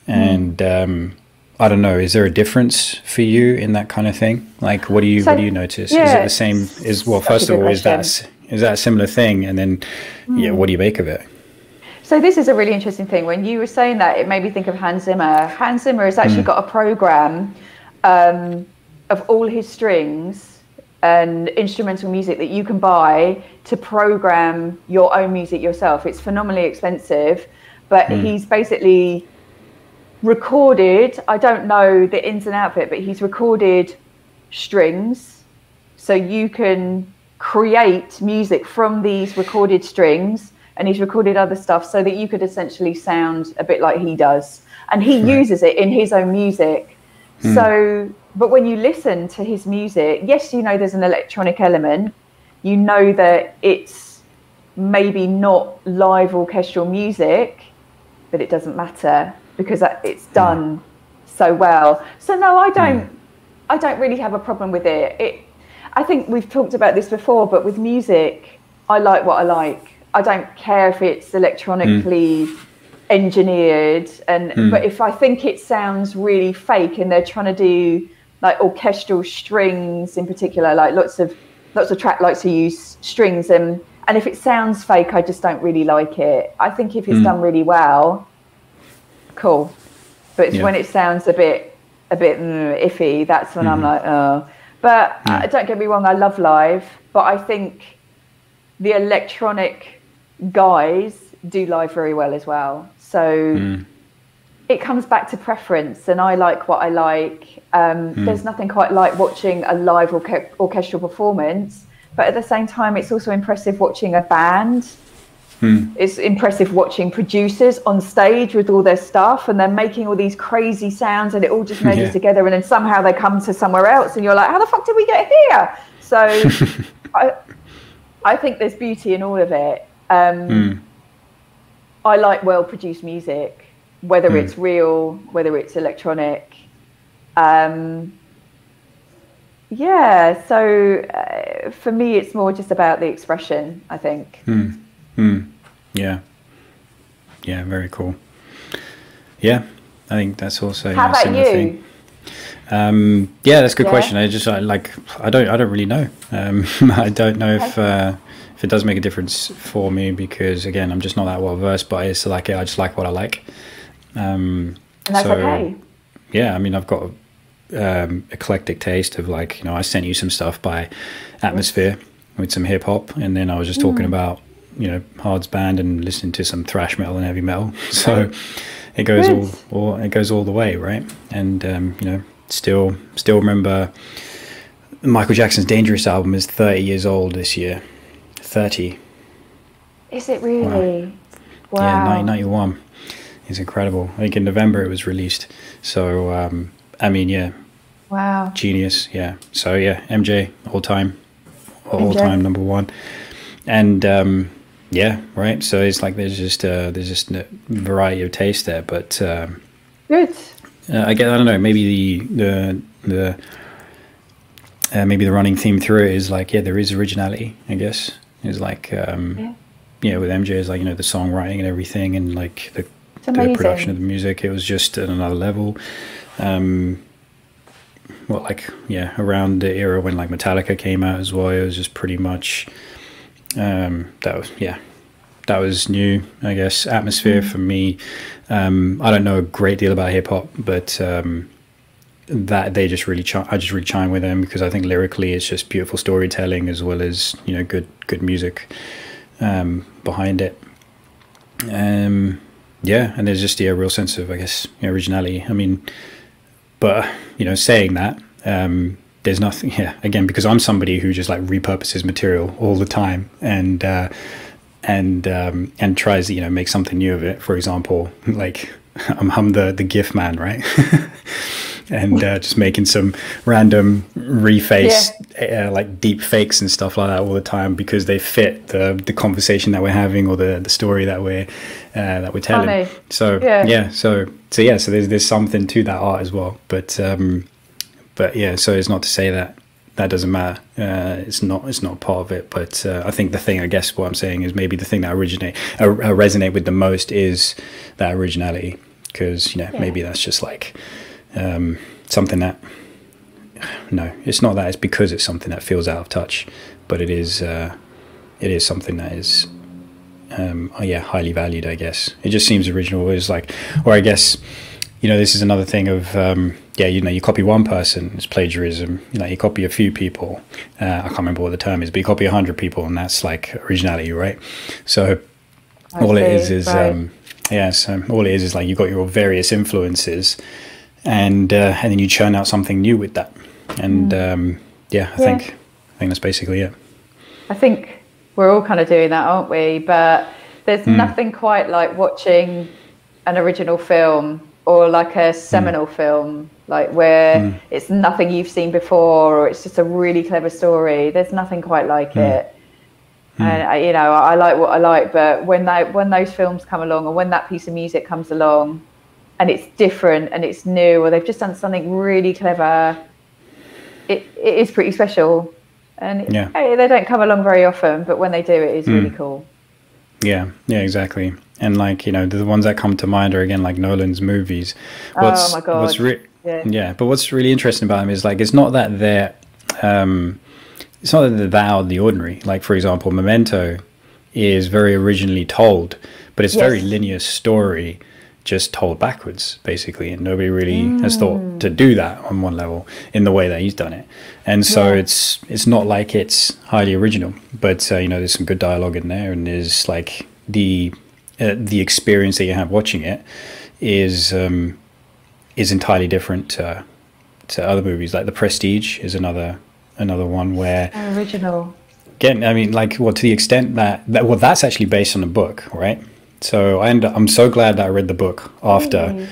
Speaker 1: mm. and um, I don't know. Is there a difference for you in that kind of thing? Like, what do you so, what do you notice? Yeah, is it the same? Is well, first of all, is that is that a similar thing? And then, mm. yeah, what do you make of it?
Speaker 2: So this is a really interesting thing. When you were saying that, it made me think of Hans Zimmer. Hans Zimmer has actually mm. got a program um, of all his strings and instrumental music that you can buy to program your own music yourself. It's phenomenally expensive, but mm. he's basically recorded. I don't know the ins and outs of it, but he's recorded strings, so you can create music from these recorded strings and he's recorded other stuff so that you could essentially sound a bit like he does and he right. uses it in his own music hmm. so but when you listen to his music yes you know there's an electronic element you know that it's maybe not live orchestral music but it doesn't matter because it's done so well so no i don't mm. i don't really have a problem with it it I think we've talked about this before, but with music, I like what I like. I don't care if it's electronically mm. engineered, and mm. but if I think it sounds really fake and they're trying to do like orchestral strings in particular, like lots of lots of track likes to use strings and and if it sounds fake, I just don't really like it. I think if it's mm. done really well, cool. But yeah. when it sounds a bit a bit mm, iffy, that's when I'm mm-hmm. like, oh. But uh, don't get me wrong, I love live, but I think the electronic guys do live very well as well. So mm. it comes back to preference, and I like what I like. Um, mm. There's nothing quite like watching a live orche- orchestral performance, but at the same time, it's also impressive watching a band Hmm. It's impressive watching producers on stage with all their stuff and they're making all these crazy sounds and it all just merges yeah. together and then somehow they come to somewhere else and you're like, how the fuck did we get here? So I, I think there's beauty in all of it. Um, hmm. I like well produced music, whether hmm. it's real, whether it's electronic. Um, yeah, so uh, for me, it's more just about the expression, I think.
Speaker 1: Hmm. Hmm. Yeah. Yeah. Very cool. Yeah, I think that's also
Speaker 2: How about you? Thing.
Speaker 1: Um, yeah, that's a good yeah. question. I just I, like I don't I don't really know. Um, I don't know okay. if uh, if it does make a difference for me because again I'm just not that well versed. But it's like I just like what I like. Um,
Speaker 2: and that's so, okay.
Speaker 1: Yeah, I mean I've got um, eclectic taste of like you know I sent you some stuff by Atmosphere with some hip hop, and then I was just talking mm. about you know Hard's band and listening to some thrash metal and heavy metal. So it goes all, all it goes all the way, right? And um, you know, still still remember Michael Jackson's Dangerous album is 30 years old this year. 30.
Speaker 2: Is it really? Wow.
Speaker 1: wow. Yeah, 1991. It's incredible. I think in November it was released. So um, I mean, yeah.
Speaker 2: Wow.
Speaker 1: Genius, yeah. So yeah, MJ all time, all time number one, and um, yeah, right. So it's like there's just uh, there's just a variety of taste there, but um,
Speaker 2: good.
Speaker 1: Uh, I guess I don't know maybe the the the uh, maybe the running theme through it is like yeah there is originality I guess is like um, yeah. yeah with MJ is like you know the songwriting and everything and like the, the production of the music it was just at another level. Um, well, like yeah, around the era when like Metallica came out as well, it was just pretty much um, that was yeah, that was new. I guess atmosphere mm. for me. Um, I don't know a great deal about hip hop, but um, that they just really chi- I just really chime with them because I think lyrically it's just beautiful storytelling as well as you know good good music um, behind it. Um, yeah, and there's just yeah, a real sense of I guess you know, originality. I mean, but you know, saying that. Um, there's nothing yeah again because i'm somebody who just like repurposes material all the time and uh, and um, and tries to you know make something new of it for example like i'm, I'm the the gif man right and uh, just making some random reface yeah. uh, like deep fakes and stuff like that all the time because they fit the the conversation that we're having or the the story that we're uh, that we're telling Funny. so yeah. yeah so so yeah so there's there's something to that art as well but um but yeah, so it's not to say that that doesn't matter. Uh, it's not. It's not part of it. But uh, I think the thing, I guess, what I'm saying is maybe the thing that originate, uh, uh resonate with the most is that originality, because you know yeah. maybe that's just like um, something that. No, it's not that. It's because it's something that feels out of touch, but it is. Uh, it is something that is. Um, oh yeah, highly valued. I guess it just seems original. it's like, or I guess, you know, this is another thing of. Um, yeah, you know, you copy one person, it's plagiarism. You know, you copy a few people. Uh, I can't remember what the term is, but you copy a hundred people, and that's like originality, right? So I all see, it is is right. um, yeah. So all it is is like you got your various influences, and uh, and then you churn out something new with that. And mm. um, yeah, I yeah. think I think that's basically it.
Speaker 2: I think we're all kind of doing that, aren't we? But there's
Speaker 1: Hmm.
Speaker 2: nothing quite like watching an original film or like a seminal film, like where
Speaker 1: Hmm.
Speaker 2: it's nothing you've seen before or it's just a really clever story. There's nothing quite like
Speaker 1: Hmm.
Speaker 2: it. And I, you know, I like what I like, but when they when those films come along, or when that piece of music comes along, and it's different and it's new, or they've just done something really clever, it, it is pretty special. And
Speaker 1: Yeah.
Speaker 2: hey, they don't come along very often, but when they do, it is really cool.
Speaker 1: Yeah, yeah, exactly. And like you know, the ones that come to mind are again like Nolan's movies.
Speaker 2: Oh my God.
Speaker 1: What's re-
Speaker 2: Yeah.
Speaker 1: yeah, but what's really interesting about them is like it's not that they're, um, it's not that they're that out of the ordinary. Like for example, Memento is very originally told, but it's very linear story, just told backwards basically, and nobody really has
Speaker 2: Mm.
Speaker 1: thought to do that on one level in the way that he's done it. And so
Speaker 2: Yeah.
Speaker 1: it's it's not like it's highly original, but uh, you know, there's some good dialogue in there, and there's like the uh, the experience that you have watching it is um, is entirely different to, to other movies. Like The Prestige is another another one where
Speaker 2: Original.
Speaker 1: again, I mean, like, well, to the extent that, that well, that's actually based on a book, right? So I end up, I'm so glad that I read the book after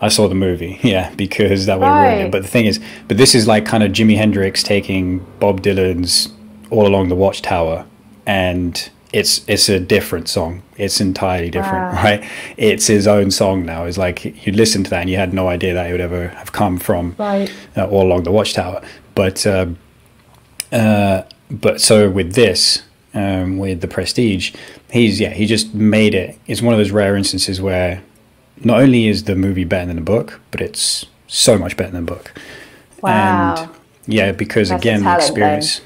Speaker 1: I saw the movie, yeah, because that would have ruined it. But the thing is, but this is like kind of Jimi Hendrix taking Bob Dylan's "All Along the Watchtower," and it's it's a different song. It's entirely different,
Speaker 2: Wow.
Speaker 1: right? It's his own song now. It's like you listen to that and you had no idea that it would ever have come from
Speaker 2: Right.
Speaker 1: uh, all along the watchtower. But uh, uh, but so with this, um, with the Prestige, he's yeah he just made it. It's one of those rare instances where not only is the movie better than the book, but it's so much better than the book.
Speaker 2: Wow.
Speaker 1: And yeah, because
Speaker 2: That's
Speaker 1: again, the experience.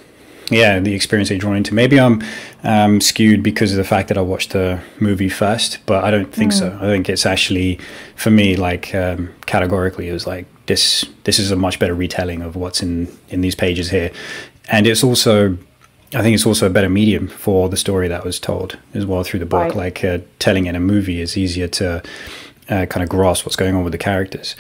Speaker 1: Yeah, the experience they're drawn into. Maybe I'm um, skewed because of the fact that I watched the movie first, but I don't think so. I think it's actually, for me, like um, categorically, it was like this. This is a much better retelling of what's in in these pages here, and it's also, I think it's also a better medium for the story that was told as well through the book.
Speaker 2: Right.
Speaker 1: Like uh, telling in a movie is easier to uh, kind of grasp what's going on with the characters.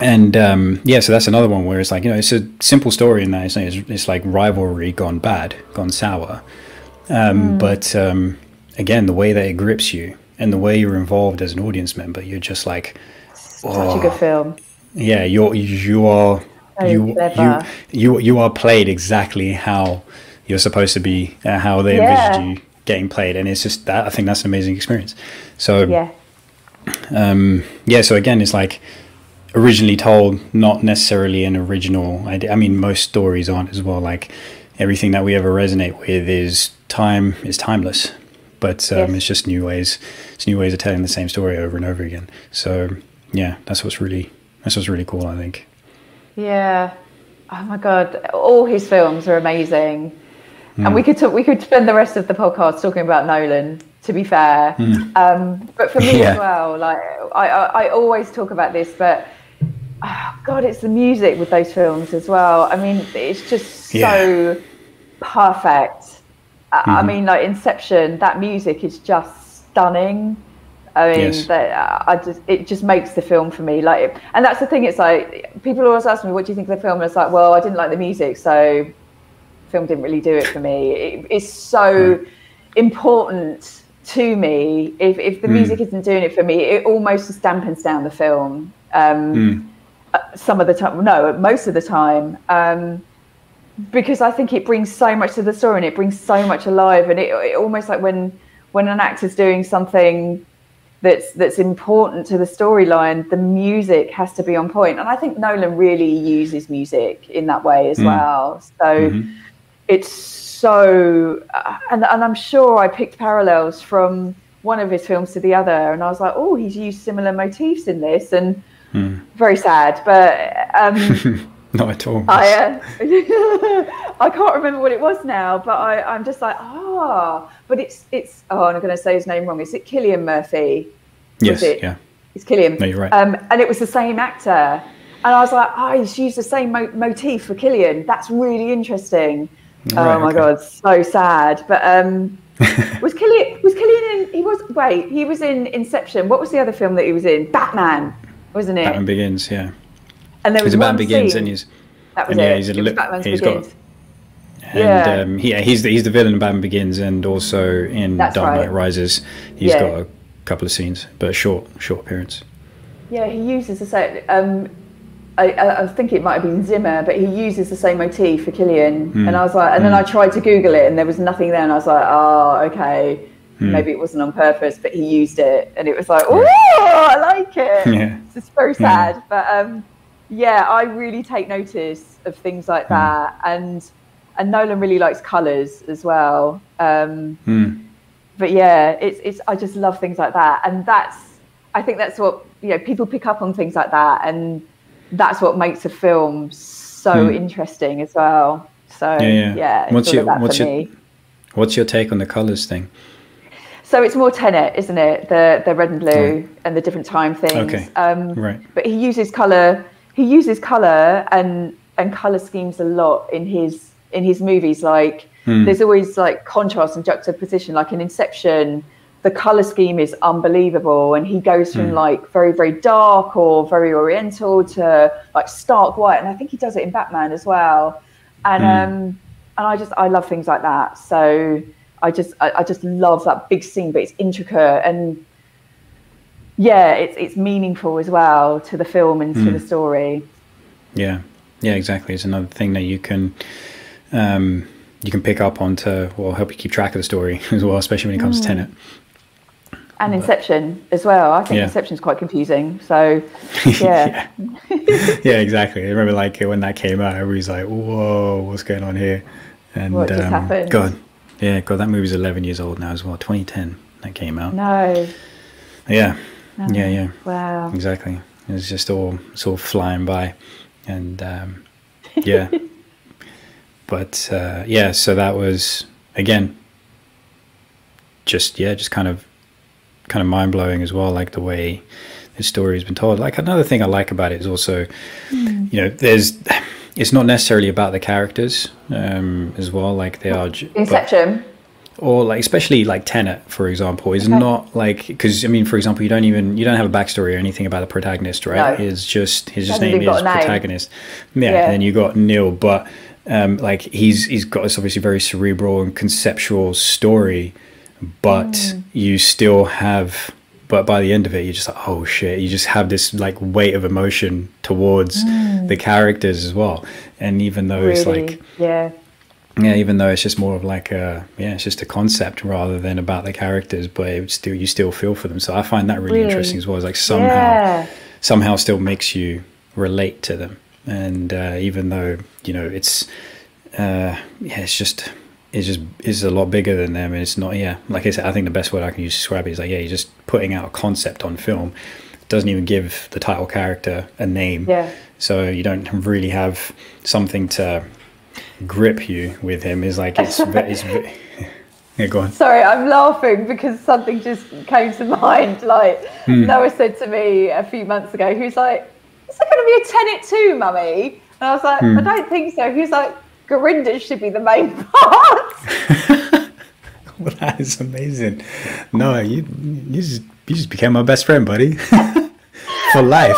Speaker 1: And um, yeah, so that's another one where it's like you know it's a simple story in that it's, it's, it's like rivalry gone bad, gone sour. Um, But um, again, the way that it grips you and the way you're involved as an audience member, you're just like,
Speaker 2: Such a good film.
Speaker 1: yeah, you're you are
Speaker 2: So
Speaker 1: you, you you you are played exactly how you're supposed to be, uh, how they
Speaker 2: Yeah.
Speaker 1: envisioned you getting played, and it's just that I think that's an amazing experience. So
Speaker 2: Yeah.
Speaker 1: yeah so again it's like originally told not necessarily an original idea i mean most stories aren't as well like everything that we ever resonate with is time is timeless but um,
Speaker 2: Yes.
Speaker 1: it's just new ways it's new ways of telling the same story over and over again so yeah that's what's really that's what's really cool i think
Speaker 2: Yeah. Oh my god, all his films are amazing. And we could talk, we could spend the rest of the podcast talking about Nolan. To be fair, um, but for me
Speaker 1: Yeah.
Speaker 2: as well, like I, I, I always talk about this, but oh god, it's the music with those films as well. I mean, it's just
Speaker 1: Yeah.
Speaker 2: so perfect. I, I mean, like Inception, that music is just stunning. I mean,
Speaker 1: Yes.
Speaker 2: that uh, I just it just makes the film for me. Like, and that's the thing. It's like people always ask me, "What do you think of the film?" And it's like, well, I didn't like the music, so the film didn't really do it for me. It, it's so important to me. If if the music isn't doing it for me, it almost just dampens down the film. Um, uh, Some of the time, no, most of the time. Um, because I think it brings so much to the story and it brings so much alive and it, it almost like when when an actor's doing something that's that's important to the storyline, the music has to be on point. And I think Nolan really uses music in that way as well. So it's so, uh, and and I'm sure I picked parallels from one of his films to the other, and I was like, oh, he's used similar motifs in this, and very sad, but. Um,
Speaker 1: not at all
Speaker 2: I uh, I can't remember what it was now, but I, I'm just like ah, but it's it's oh, I'm going to say his name wrong. Is it Cillian Murphy?
Speaker 1: yes
Speaker 2: it?
Speaker 1: yeah
Speaker 2: It's Cillian.
Speaker 1: No, you're right.
Speaker 2: Um, and it was the same actor, and I was like, oh, he's used the same mo- motif for Cillian. That's really interesting.
Speaker 1: Right,
Speaker 2: oh my
Speaker 1: okay.
Speaker 2: god, so sad. But um, was Cillian was Cillian in? He was wait, he was in Inception. What was the other film that he was in? Batman, wasn't it?
Speaker 1: batman begins yeah
Speaker 2: and there was
Speaker 1: he's
Speaker 2: one
Speaker 1: batman begins
Speaker 2: scene-
Speaker 1: and he's
Speaker 2: that was
Speaker 1: and yeah,
Speaker 2: it.
Speaker 1: he's a
Speaker 2: it was
Speaker 1: li-
Speaker 2: Batman's
Speaker 1: he's got-
Speaker 2: Begins.
Speaker 1: And
Speaker 2: Yeah.
Speaker 1: um, he, he's the, he's the villain in Batman Begins, and also in
Speaker 2: That's
Speaker 1: Dark Knight
Speaker 2: right.
Speaker 1: Rises, he's
Speaker 2: Yeah.
Speaker 1: got a couple of scenes, but a short short appearance.
Speaker 2: Yeah, he uses the same. Um, I, I think it might have been Zimmer, but he uses the same motif for Cillian.
Speaker 1: Hmm.
Speaker 2: And I was like, and then I tried to Google it, and there was nothing there, and I was like, oh, okay,
Speaker 1: Hmm.
Speaker 2: maybe it wasn't on purpose, but he used it, and it was like, oh, I like it.
Speaker 1: Yeah.
Speaker 2: It's very sad, but um, yeah, I really take notice of things like
Speaker 1: Hmm.
Speaker 2: that, and and Nolan really likes colours as well. Um,
Speaker 1: Hmm.
Speaker 2: but yeah, it's it's I just love things like that, and that's I think that's what you know people pick up on things like that, and that's what makes a film so
Speaker 1: Hmm.
Speaker 2: interesting as well. So
Speaker 1: Yeah,
Speaker 2: yeah,
Speaker 1: yeah. What's your- what's your-
Speaker 2: me.
Speaker 1: What's your take on the colors thing?
Speaker 2: So it's more Tenet, isn't it? The the red and blue and the different time things.
Speaker 1: Okay.
Speaker 2: Um,
Speaker 1: Right.
Speaker 2: But he uses color. He uses color and and color schemes a lot in his in his movies. Like
Speaker 1: Hmm.
Speaker 2: there's always like contrast and juxtaposition. Like in Inception, the color scheme is unbelievable, and he goes from
Speaker 1: Hmm.
Speaker 2: like very very dark or very oriental to like stark white. And I think he does it in Batman as well. And
Speaker 1: Hmm.
Speaker 2: um and I just I love things like that. So I just I, I just love that big scene, but it's intricate and yeah, it's it's meaningful as well to the film and
Speaker 1: Hmm.
Speaker 2: to the story.
Speaker 1: Yeah, yeah, exactly. It's another thing that you can um, you can pick up on to well help you keep track of the story as well, especially when it comes to Tenet.
Speaker 2: And Inception as well. I think
Speaker 1: Yeah.
Speaker 2: is quite confusing. So yeah.
Speaker 1: yeah, exactly. I remember like when that came out, everybody's like, "Whoa, what's going on here?" And
Speaker 2: What just
Speaker 1: um,
Speaker 2: happened?
Speaker 1: God, yeah, God, that movie's 11 years old now as well. 2010 that came out.
Speaker 2: No.
Speaker 1: Yeah, yeah, yeah.
Speaker 2: Wow.
Speaker 1: Exactly. It's just all it's all flying by, and um, yeah. but uh, yeah, so that was again, just yeah, just kind of, kind of mind blowing as well. Like the way the story has been told. Like another thing I like about it is also, you know, there's. It's not necessarily about the characters um, as well. Like they are, j- but-
Speaker 2: Inception.
Speaker 1: or like especially like Tenet, for example, is
Speaker 2: Okay.
Speaker 1: not like because I mean, for example, you don't even you don't have a backstory or anything about the protagonist, right?
Speaker 2: No.
Speaker 1: It's just his just name is
Speaker 2: a name.
Speaker 1: protagonist. Yeah,
Speaker 2: Yeah.
Speaker 1: and then you got Neil, but um, like he's he's got this obviously very cerebral and conceptual story, but
Speaker 2: Mm.
Speaker 1: you still have. But by the end of it, you're just like, oh shit! You just have this like weight of emotion towards the characters as well. And even though it's
Speaker 2: Mm.
Speaker 1: Like
Speaker 2: yeah.
Speaker 1: yeah, even though it's just more of like a yeah, it's just a concept rather than about the characters, but it still you still feel for them. So I find that really,
Speaker 2: Really?
Speaker 1: interesting as well. It's like somehow
Speaker 2: Yeah.
Speaker 1: somehow still makes you relate to them, and uh, even though you know it's uh, yeah, it's just it's just it's a lot bigger than them, and it's not yeah. Like I said, I think the best word I can use to describe it is like yeah, you're just putting out a concept on film. Doesn't even give the title character a name.
Speaker 2: Yeah.
Speaker 1: So you don't really have something to grip you with him. Is like it's it's yeah. Go on.
Speaker 2: Sorry, I'm laughing because something just came to mind. Like
Speaker 1: Hmm.
Speaker 2: Noah said to me a few months ago, was like, "Is there going to be a Tenet too, Mummy?" And I was like,
Speaker 1: Hmm.
Speaker 2: "I don't think so." He was like, "Gurinder should be the main part."
Speaker 1: Well, that is amazing. No, you you just you just became my best friend, buddy, for life.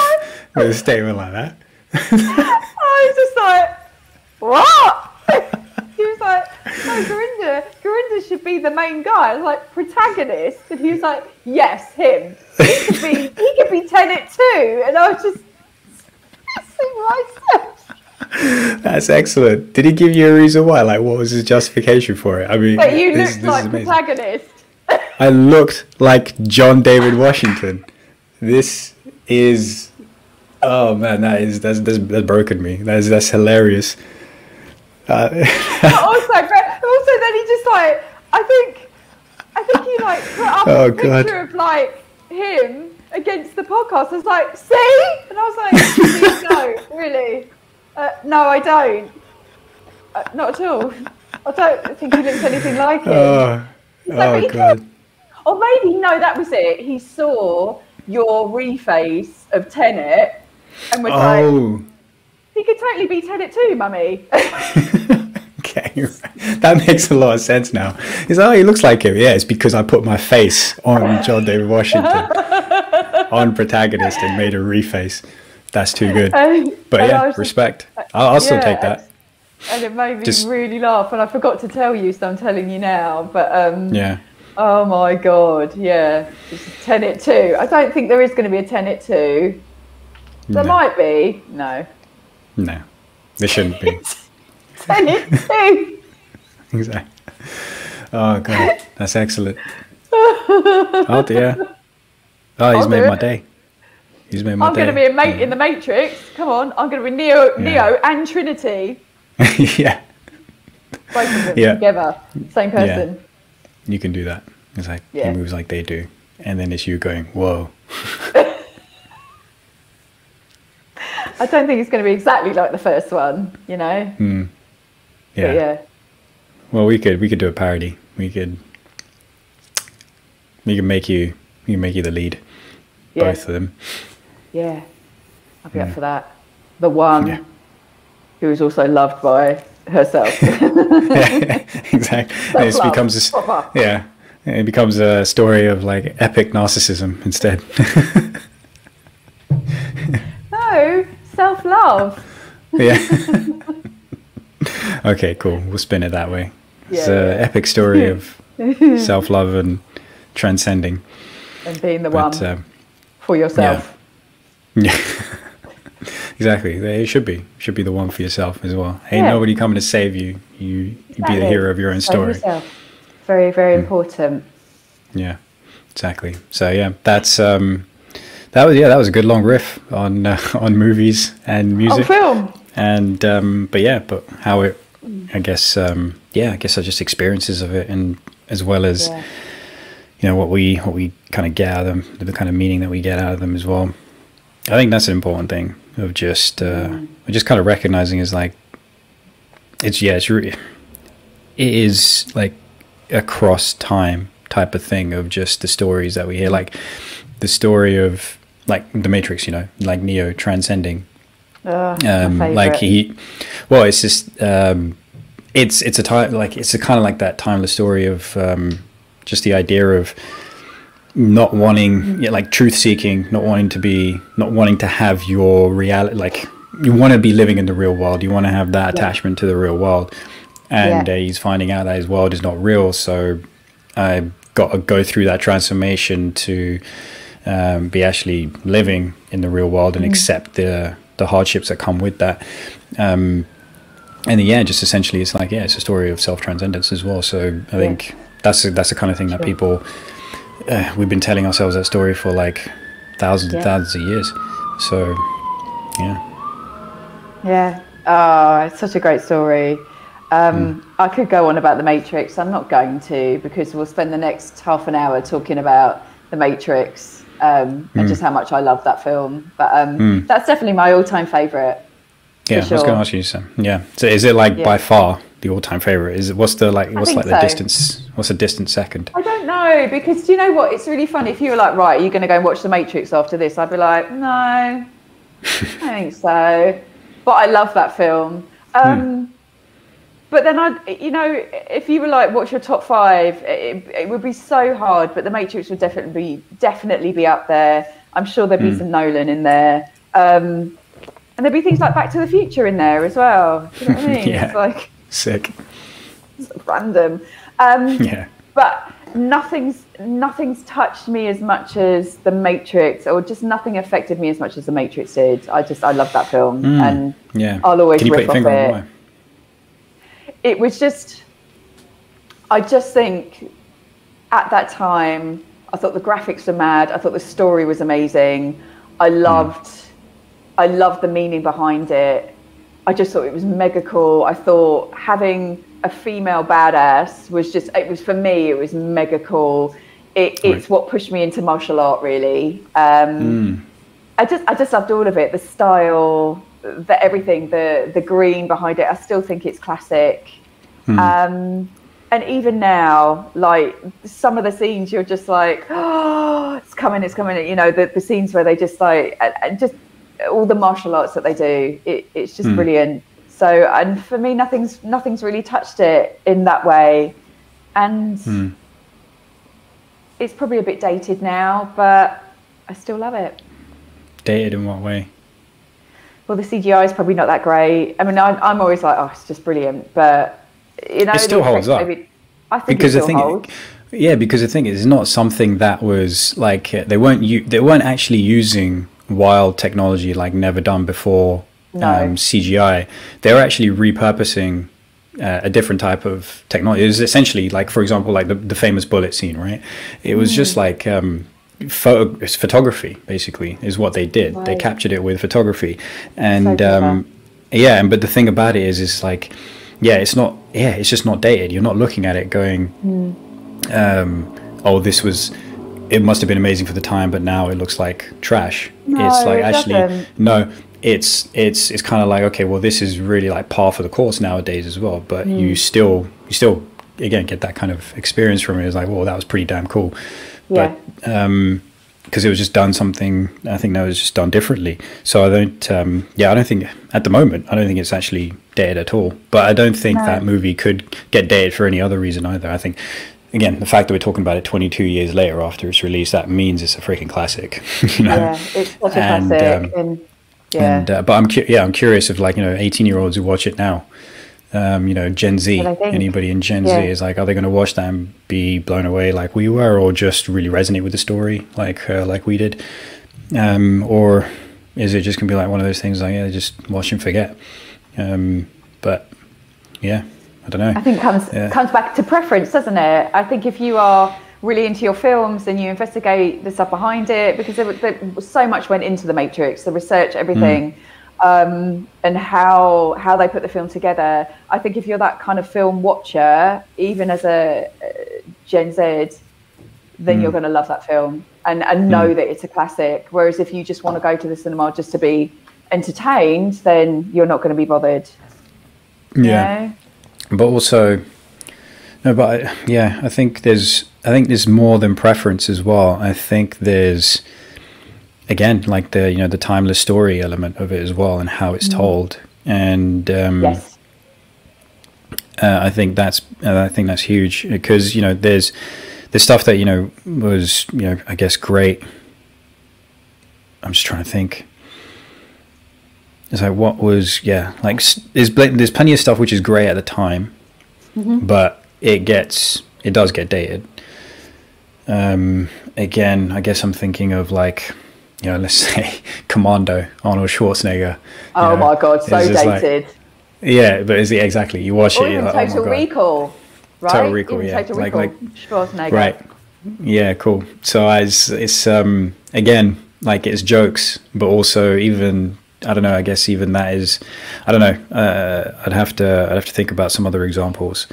Speaker 1: With a statement like that.
Speaker 2: I was just like, "What?" he was like, "No, Gurinder, Gurinder should be the main guy." Like, "Protagonist," and he was like, "Yes, him. He could be he could be Tenet too." And I was just myself.
Speaker 1: That's excellent. Did he give you a reason why? Like, what was his justification for it? I mean,
Speaker 2: But you
Speaker 1: this-
Speaker 2: looked
Speaker 1: this
Speaker 2: like
Speaker 1: is
Speaker 2: protagonist.
Speaker 1: I looked like John David Washington. This is oh man, that is that's that's, that's broken me. That's that's hilarious. Uh,
Speaker 2: But also, but also then he just like I think I think he like put up
Speaker 1: Oh,
Speaker 2: a
Speaker 1: God.
Speaker 2: picture of like him against the podcast. I was like, see, and I was like, no, really, uh, no, I don't, uh, not at all. I don't think he looks anything like him.
Speaker 1: oh,
Speaker 2: like,
Speaker 1: oh god.
Speaker 2: could-" Or maybe no, that was it. He saw your reface of Tenet and was like,
Speaker 1: Oh.
Speaker 2: he could totally be Tenet too, mummy.
Speaker 1: Okay, that makes a lot of sense now. He's like, oh, he looks like him. Yeah, it's because I put my face on John David Washington, on protagonist, and made a reface. That's too good. But yeah,
Speaker 2: was just-
Speaker 1: respect. I'll, I'll still take that.
Speaker 2: and it made me
Speaker 1: Just-
Speaker 2: really laugh. And I forgot to tell you, so I'm telling you now. But um,
Speaker 1: Yeah.
Speaker 2: oh my god, yeah, it's Tenet two. I don't think there is going to be a Tenet two. There
Speaker 1: No.
Speaker 2: might be. No.
Speaker 1: No. There shouldn't be.
Speaker 2: Tenet two.
Speaker 1: exactly. Oh god, that's excellent. Oh dear. Oh, he's
Speaker 2: I'll
Speaker 1: made my day. He's made my
Speaker 2: I'm going to be a mate in the Matrix. Come on, I'm going to be Neo, Neo and Trinity,
Speaker 1: yeah,
Speaker 2: both of them
Speaker 1: Yeah.
Speaker 2: together, same person. Yeah.
Speaker 1: you can do that. It's like
Speaker 2: Yeah.
Speaker 1: he moves like they do, and then it's you going, "Whoa."
Speaker 2: I don't think it's going to be exactly like the first one, you know.
Speaker 1: Hmm.
Speaker 2: But
Speaker 1: Yeah.
Speaker 2: yeah.
Speaker 1: Well, we could we could do a parody. We could we could make you we can make you the lead,
Speaker 2: Yeah.
Speaker 1: both of them.
Speaker 2: Yeah, I'll be up for that. The one
Speaker 1: Yeah.
Speaker 2: who is also loved by herself.
Speaker 1: exactly. And it becomes this, yeah, it becomes a story of like epic narcissism instead.
Speaker 2: no, self love.
Speaker 1: yeah. okay, cool. We'll spin it that way. It's an
Speaker 2: yeah.
Speaker 1: epic story of self love and transcending.
Speaker 2: And being the
Speaker 1: But
Speaker 2: one
Speaker 1: um,
Speaker 2: for yourself.
Speaker 1: Yeah, exactly. It should be should be the one for yourself as well. Ain't
Speaker 2: Yeah.
Speaker 1: nobody coming to save you. You you be the hero of your own story.
Speaker 2: Very, very
Speaker 1: Hmm.
Speaker 2: important.
Speaker 1: Yeah, exactly. So yeah, that's um, that was yeah, that was a good long riff on uh, on movies and
Speaker 2: On
Speaker 1: music,
Speaker 2: film.
Speaker 1: and um, but yeah, but how it, I guess um, yeah, I guess are just experiences of it, and as well as
Speaker 2: Yeah.
Speaker 1: you know what we what we kind of get out of them, the kind of meaning that we get out of them as well. I think that's an important thing of just uh, just kind of recognizing is like it's yeah, it's re- it is like across time type of thing of just the stories that we hear, like the story of like the Matrix, you know, like Neo transcending. Um, like he well it's just um, it's it's a time like it's a kind of like that timeless story of um, just the idea of not wanting yeah, like truth seeking not wanting to be not wanting to have your reality like you want to be living in the real world you want to have that
Speaker 2: Yeah.
Speaker 1: attachment to the real world and
Speaker 2: Yeah.
Speaker 1: uh, he's finding out that his world is not real so i got to go through that transformation to um, be actually living in the real world and accept the the hardships that come with that. Um, and yeah, just essentially, it's like yeah, it's a story of self transcendence as well. So I think that's a, that's the kind of thing that people uh, we've been telling ourselves that story for like thousands
Speaker 2: Yeah.
Speaker 1: and thousands of years. So yeah,
Speaker 2: Yeah. Oh, it's such a great story. Um,
Speaker 1: Hmm.
Speaker 2: I could go on about the Matrix. I'm not going to because we'll spend the next half an hour talking about the Matrix um,
Speaker 1: Hmm.
Speaker 2: and just how much I love that film. But um, that's definitely my all-time favorite.
Speaker 1: yeah. I was going to ask you, Sam. Yeah. So is it like
Speaker 2: Yeah.
Speaker 1: by far the all time favorite? Is what's the like what's like the distance? What's the distant second?
Speaker 2: I don't know because do you know what? It's really funny. If you were like, right, are you going to go and watch The Matrix after this? I'd be like, no, I think so. But I love that film. Um, But then I, you know, if you were like, what's your top five? It, it would be so hard. But The Matrix would definitely be definitely be up there. I'm sure there'd be some Nolan in there. Um, and there'd be things like Back to the Future in there as well. You know what I mean?
Speaker 1: Yeah.
Speaker 2: It's like
Speaker 1: Sick.
Speaker 2: random. Um,
Speaker 1: Yeah.
Speaker 2: but nothing's nothing's touched me as much as the matrix or just nothing affected me as much as the matrix did i just i love that film and
Speaker 1: Yeah.
Speaker 2: i'll always
Speaker 1: Can you put
Speaker 2: riff
Speaker 1: your finger
Speaker 2: off
Speaker 1: on
Speaker 2: it
Speaker 1: why?
Speaker 2: it was just i just think at that time i thought the graphics were mad i thought the story was amazing i loved i loved the meaning behind it i just thought it was mega cool i thought having a female badass was just it was for me it was mega cool it, it's
Speaker 1: Right.
Speaker 2: what pushed me into martial art really um,
Speaker 1: Mm.
Speaker 2: I just I just loved all of it. The style, the everything, the the green behind it. I still think it's classic.
Speaker 1: Hmm.
Speaker 2: Um, and even now, like some of the scenes, you're just like, oh, it's coming, it's coming. You know, the, the scenes where they just like, and just all the martial arts that they do, it, it's just
Speaker 1: Hmm.
Speaker 2: brilliant. So, and for me, nothing's nothing's really touched it in that way, and
Speaker 1: Hmm.
Speaker 2: it's probably a bit dated now, but I still love it.
Speaker 1: Dated in what way?
Speaker 2: well, the CGI is probably not that great. I mean, I'm, I'm always like, oh, it's just brilliant, but you know,
Speaker 1: It still holds up.
Speaker 2: maybe- I think
Speaker 1: because
Speaker 2: it still
Speaker 1: thing,
Speaker 2: holds.
Speaker 1: yeah, because the thing is, it's not something that was like they weren't u- they weren't actually using wild technology like never done before
Speaker 2: No.
Speaker 1: um, CGI. They were actually repurposing uh, a different type of technology. It was essentially like, for example, like the, the famous bullet scene, right? It was
Speaker 2: Mm.
Speaker 1: just like. Um, photo photography basically is what they did they captured it with photography and
Speaker 2: clever.
Speaker 1: um yeah and but the thing about it is is like yeah it's not yeah it's just not dated you're not looking at it going um oh this was it must have been amazing for the time but now it looks like trash
Speaker 2: No,
Speaker 1: it's like
Speaker 2: it
Speaker 1: actually
Speaker 2: doesn't.
Speaker 1: no it's it's it's kind of like okay well this is really like par for the course nowadays as well but
Speaker 2: Hmm.
Speaker 1: you still you still again get that kind of experience from it it's like well that was pretty damn cool
Speaker 2: Yeah.
Speaker 1: but um because it was just done something i think that was just done differently so i don't um yeah i don't think at the moment i don't think it's actually dead at all but i don't think
Speaker 2: No.
Speaker 1: that movie could get dead for any other reason either i think again the fact that we're talking about it 22 years later after its release that means it's a freaking classic you know
Speaker 2: Yeah, it's such a
Speaker 1: And,
Speaker 2: classic.
Speaker 1: um,
Speaker 2: and yeah,
Speaker 1: and uh, but i'm cu- yeah i'm curious if like you know 18 year olds who watch it now um, you know, Gen Z,
Speaker 2: think.
Speaker 1: anybody in Gen
Speaker 2: Yeah.
Speaker 1: Z is like, are they going to watch that and be blown away like we were, or just really resonate with the story like uh, like we did, um, or is it just going to be like one of those things like yeah, just watch and forget? Um, but yeah, I don't know.
Speaker 2: I think comes
Speaker 1: Yeah.
Speaker 2: comes back to preference, doesn't it? I think if you are really into your films and you investigate the stuff behind it, because there, there so much went into the Matrix, the research, everything, mm. um, and how how they put the film together. I think if you're that kind of film watcher, even as a Gen Z, then you're mm. going to love that film and and mm. know that it's a classic. Whereas if you just want to go to the cinema just to be entertained, then you're not going to be bothered.
Speaker 1: yeah.
Speaker 2: know?
Speaker 1: But also no but I, yeah i think there's i think there's more than preference as well. I think there's again like the you know the timeless story element of it as well and how it's told. And um
Speaker 2: Yes.
Speaker 1: uh, i think that's uh, i think that's huge because you know there's there's stuff that you know was you know i guess great i'm just trying to think it's like what was yeah like there's there's plenty of stuff which is great at the time but it gets it does get dated um again i guess i'm thinking of like you know let's say commando arnold schwarzenegger
Speaker 2: Oh
Speaker 1: know,
Speaker 2: my god, so
Speaker 1: it's like-
Speaker 2: dated.
Speaker 1: yeah but is it exactly you watch
Speaker 2: or
Speaker 1: it you're
Speaker 2: even
Speaker 1: like, oh
Speaker 2: Total
Speaker 1: God.
Speaker 2: Recall, right?
Speaker 1: Total Recall,
Speaker 2: Even
Speaker 1: yeah.
Speaker 2: Total
Speaker 1: Like-
Speaker 2: Recall,
Speaker 1: like-
Speaker 2: Schwarzenegger.
Speaker 1: Right. Yeah, cool. So as it's um again like it's jokes, but also even I don't know. I guess even that is I don't know. Uh, I'd have to I'd have to think about some other examples.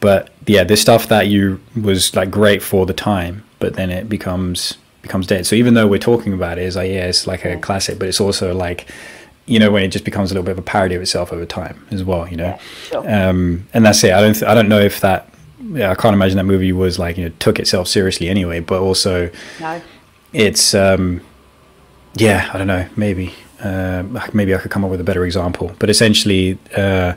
Speaker 1: But yeah, this stuff that you was like great for the time, but then it becomes becomes dead. So even though we're talking about it, it's like yeah, it's like a classic, but it's also like you know when it just becomes a little bit of a parody of itself over time as well. You know
Speaker 2: Yeah, sure.
Speaker 1: um, and that's it. I don't. Th- I don't know if that. Yeah, I can't imagine that movie was like you know took itself seriously anyway. But also,
Speaker 2: no.
Speaker 1: it's um, yeah. I don't know. Maybe uh, maybe I could come up with a better example. But essentially, uh,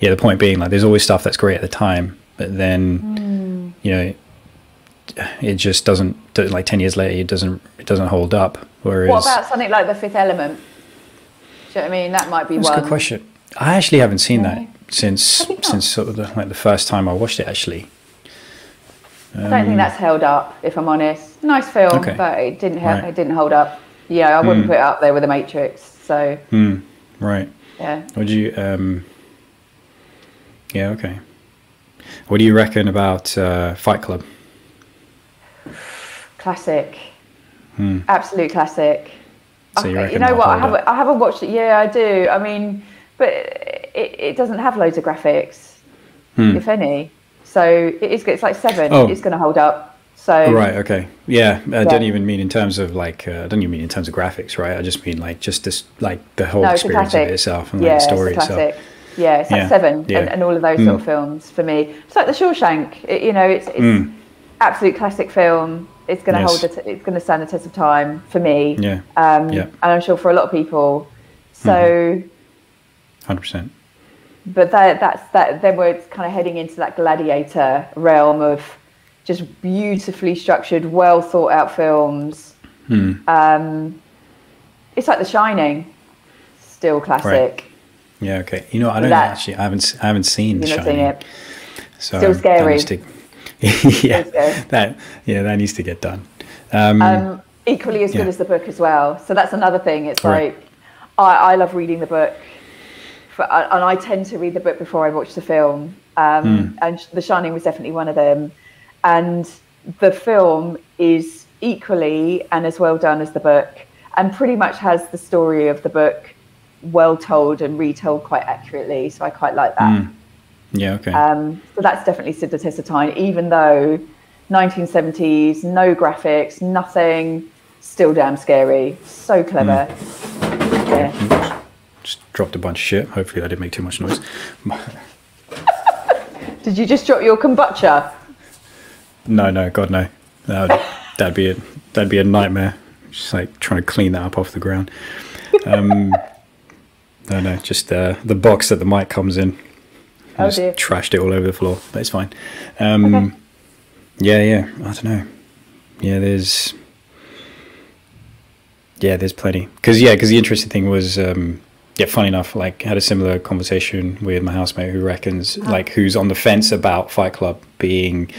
Speaker 1: yeah. The point being, like, there's always stuff that's great at the time, but then you know, it just doesn't. Like ten years later, it doesn't. It doesn't hold up. Whereas
Speaker 2: What about something like The Fifth Element? Do you know what I mean? That might be
Speaker 1: That's a good question. I actually haven't seen that since
Speaker 2: Have you not?
Speaker 1: since sort of the, like the first time I watched it. Actually,
Speaker 2: I don't think that's held up, if I'm honest. Nice film,
Speaker 1: Okay.
Speaker 2: but it didn't help.
Speaker 1: Right.
Speaker 2: It didn't hold up. Yeah, I wouldn't put it up there with The Matrix. So
Speaker 1: Hmm. right.
Speaker 2: yeah,
Speaker 1: Would you? Um, yeah. Okay. What do you reckon about uh, Fight Club?
Speaker 2: classic, absolute classic.
Speaker 1: Hmm. So you
Speaker 2: you know what? I haven't, I haven't watched it. Yeah, I do. I mean, but it, it doesn't have loads of graphics, if any. So it is. It's like seven.
Speaker 1: Hmm. Oh.
Speaker 2: It's going to hold up. So
Speaker 1: Right. Okay. Yeah. I
Speaker 2: Yeah.
Speaker 1: don't even mean in terms of like. Uh, I don't even mean in terms of graphics, right? I just mean like just this, like the whole
Speaker 2: No,
Speaker 1: experience of it itself and
Speaker 2: yeah,
Speaker 1: like the story itself.
Speaker 2: Yeah, it's like
Speaker 1: Yeah,
Speaker 2: seven
Speaker 1: yeah.
Speaker 2: And, and all of those sort of films for me. It's like The Shawshank. It, you know, it's, it's absolute classic film. It's going to
Speaker 1: Mm. Yes.
Speaker 2: hold. T- it's going to stand the test of time for me.
Speaker 1: Yeah.
Speaker 2: Um,
Speaker 1: Yeah.
Speaker 2: And I'm sure for a lot of people. So,
Speaker 1: Hundred percent.
Speaker 2: but that that's that. Then we're kind of heading into that gladiator realm of just beautifully structured, well thought out films.
Speaker 1: Hmm.
Speaker 2: Um, it's like The Shining. still classic.
Speaker 1: Yeah. Okay. You know, I don't
Speaker 2: That-
Speaker 1: actually. I haven't. I haven't seen The Shining.
Speaker 2: seen it.
Speaker 1: So
Speaker 2: Still
Speaker 1: that
Speaker 2: scary.
Speaker 1: to- yeah. That. Yeah. That needs to get done. Um,
Speaker 2: Um, equally as good
Speaker 1: Yeah.
Speaker 2: as the book as well. So that's another thing. It's
Speaker 1: Right.
Speaker 2: like I, I love reading the book, for, and I tend to read the book before I watch the film. Um,
Speaker 1: Hmm.
Speaker 2: And The Shining was definitely one of them. And the film is equally and as well done as the book, and pretty much has the story of the book well told and retold quite accurately. So I quite like that.
Speaker 1: yeah. Okay.
Speaker 2: Um, so that's definitely stood the test of time, even though 1970s, no graphics, nothing, still damn scary. So clever. Yeah.
Speaker 1: just dropped a bunch of shit. Hopefully, I didn't make too much noise.
Speaker 2: Did you just drop your kombucha?
Speaker 1: No, no, God, no. That would, that'd be a that'd be a nightmare. Just like trying to clean that up off the ground. Um, no, no, just uh, the box that the mic comes in. I
Speaker 2: Oh
Speaker 1: just
Speaker 2: dear.
Speaker 1: trashed it all over the floor, but it's fine. Um,
Speaker 2: Okay.
Speaker 1: Yeah, yeah. I don't know. Yeah, there's. Yeah, there's plenty. Because yeah, because the interesting thing was, um, yeah, funny enough, like had a similar conversation with my housemate who reckons like who's on the fence about Fight Club being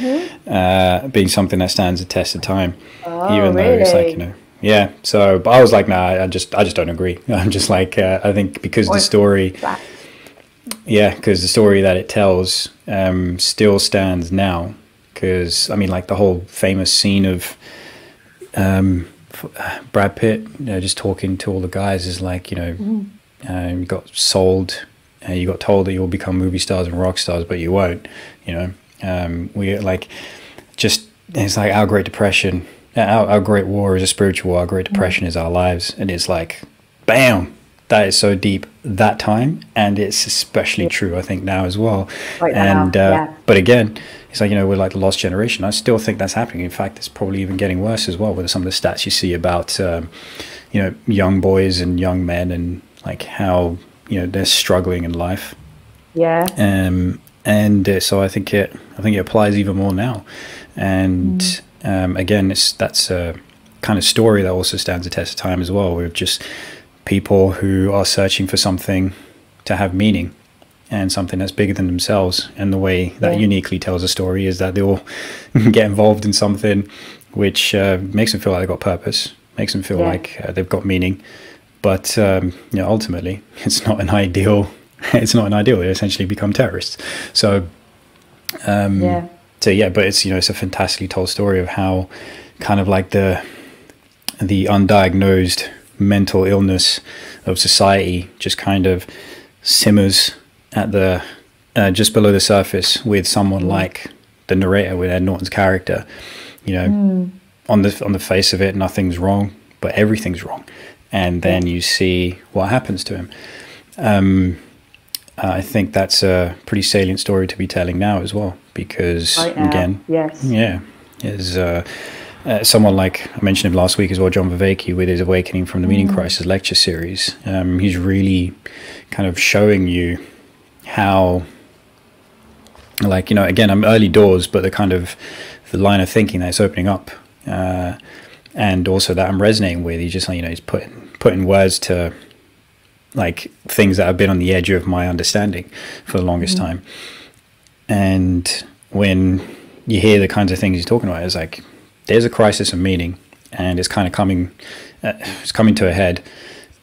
Speaker 1: uh, being something that stands the test of time,
Speaker 2: Oh,
Speaker 1: even though it's like
Speaker 2: really?
Speaker 1: you know. Yeah, so but I was like, nah, I just I just don't agree. I'm just like uh, I think because the story,
Speaker 2: That-
Speaker 1: yeah, because the story that it tells um, still stands now. Because I mean, like the whole famous scene of um, uh, Brad Pitt, you know, just talking to all the guys is like, you know, um, you got sold, uh, you got told that you'll become movie stars and rock stars, but you won't. You know, um, we like just it's like our Great Depression, uh, our, our Great War is a spiritual war. Our Great Depression is our lives, and it's like, bam, that is so deep that time, and it's especially true, I think, now as well.
Speaker 2: Right now,
Speaker 1: uh,
Speaker 2: yeah.
Speaker 1: but again, it's like you know we're like the lost generation. I still think that's happening. In fact, it's probably even getting worse as well with some of the stats you see about um, you know young boys and young men and like how you know they're struggling in life.
Speaker 2: yeah.
Speaker 1: Um, and uh, so I think it I think it applies even more now. And um, again, it's that's a kind of story that also stands the test of time as well. With just people who are searching for something to have meaning and something that's bigger than themselves. And the way that
Speaker 2: Yeah.
Speaker 1: uniquely tells a story is that they all get involved in something which uh, makes them feel like they've got purpose, makes them feel
Speaker 2: Yeah.
Speaker 1: like uh, they've got meaning. But um, you know, ultimately, it's not an ideal. It's not an ideal. They essentially become terrorists. So um,
Speaker 2: Yeah.
Speaker 1: so yeah, but it's you know it's a fantastically told story of how kind of like the the undiagnosed mental illness of society just kind of simmers at the uh, just below the surface with someone like the narrator with Ed Norton's character. You know, on the on the face of it, nothing's wrong, but everything's wrong, and then you see what happens to him. Um, I think that's a pretty salient story to be telling now as well, because again,
Speaker 2: Yes.
Speaker 1: yeah, is uh, uh, someone like I mentioned him last week as well, John Vervaeke with his Awakening from the Meaning Crisis lecture series. Um, he's really kind of showing you how, like you know, again, I'm early doors, but the kind of the line of thinking that's opening up, uh, and also that I'm resonating with. He's just like you know, he's putting putting words to like things that have been on the edge of my understanding for the longest time. And when you hear the kinds of things he's talking about, it's like there's a crisis of meaning, and it's kind of coming, uh, it's coming to a head,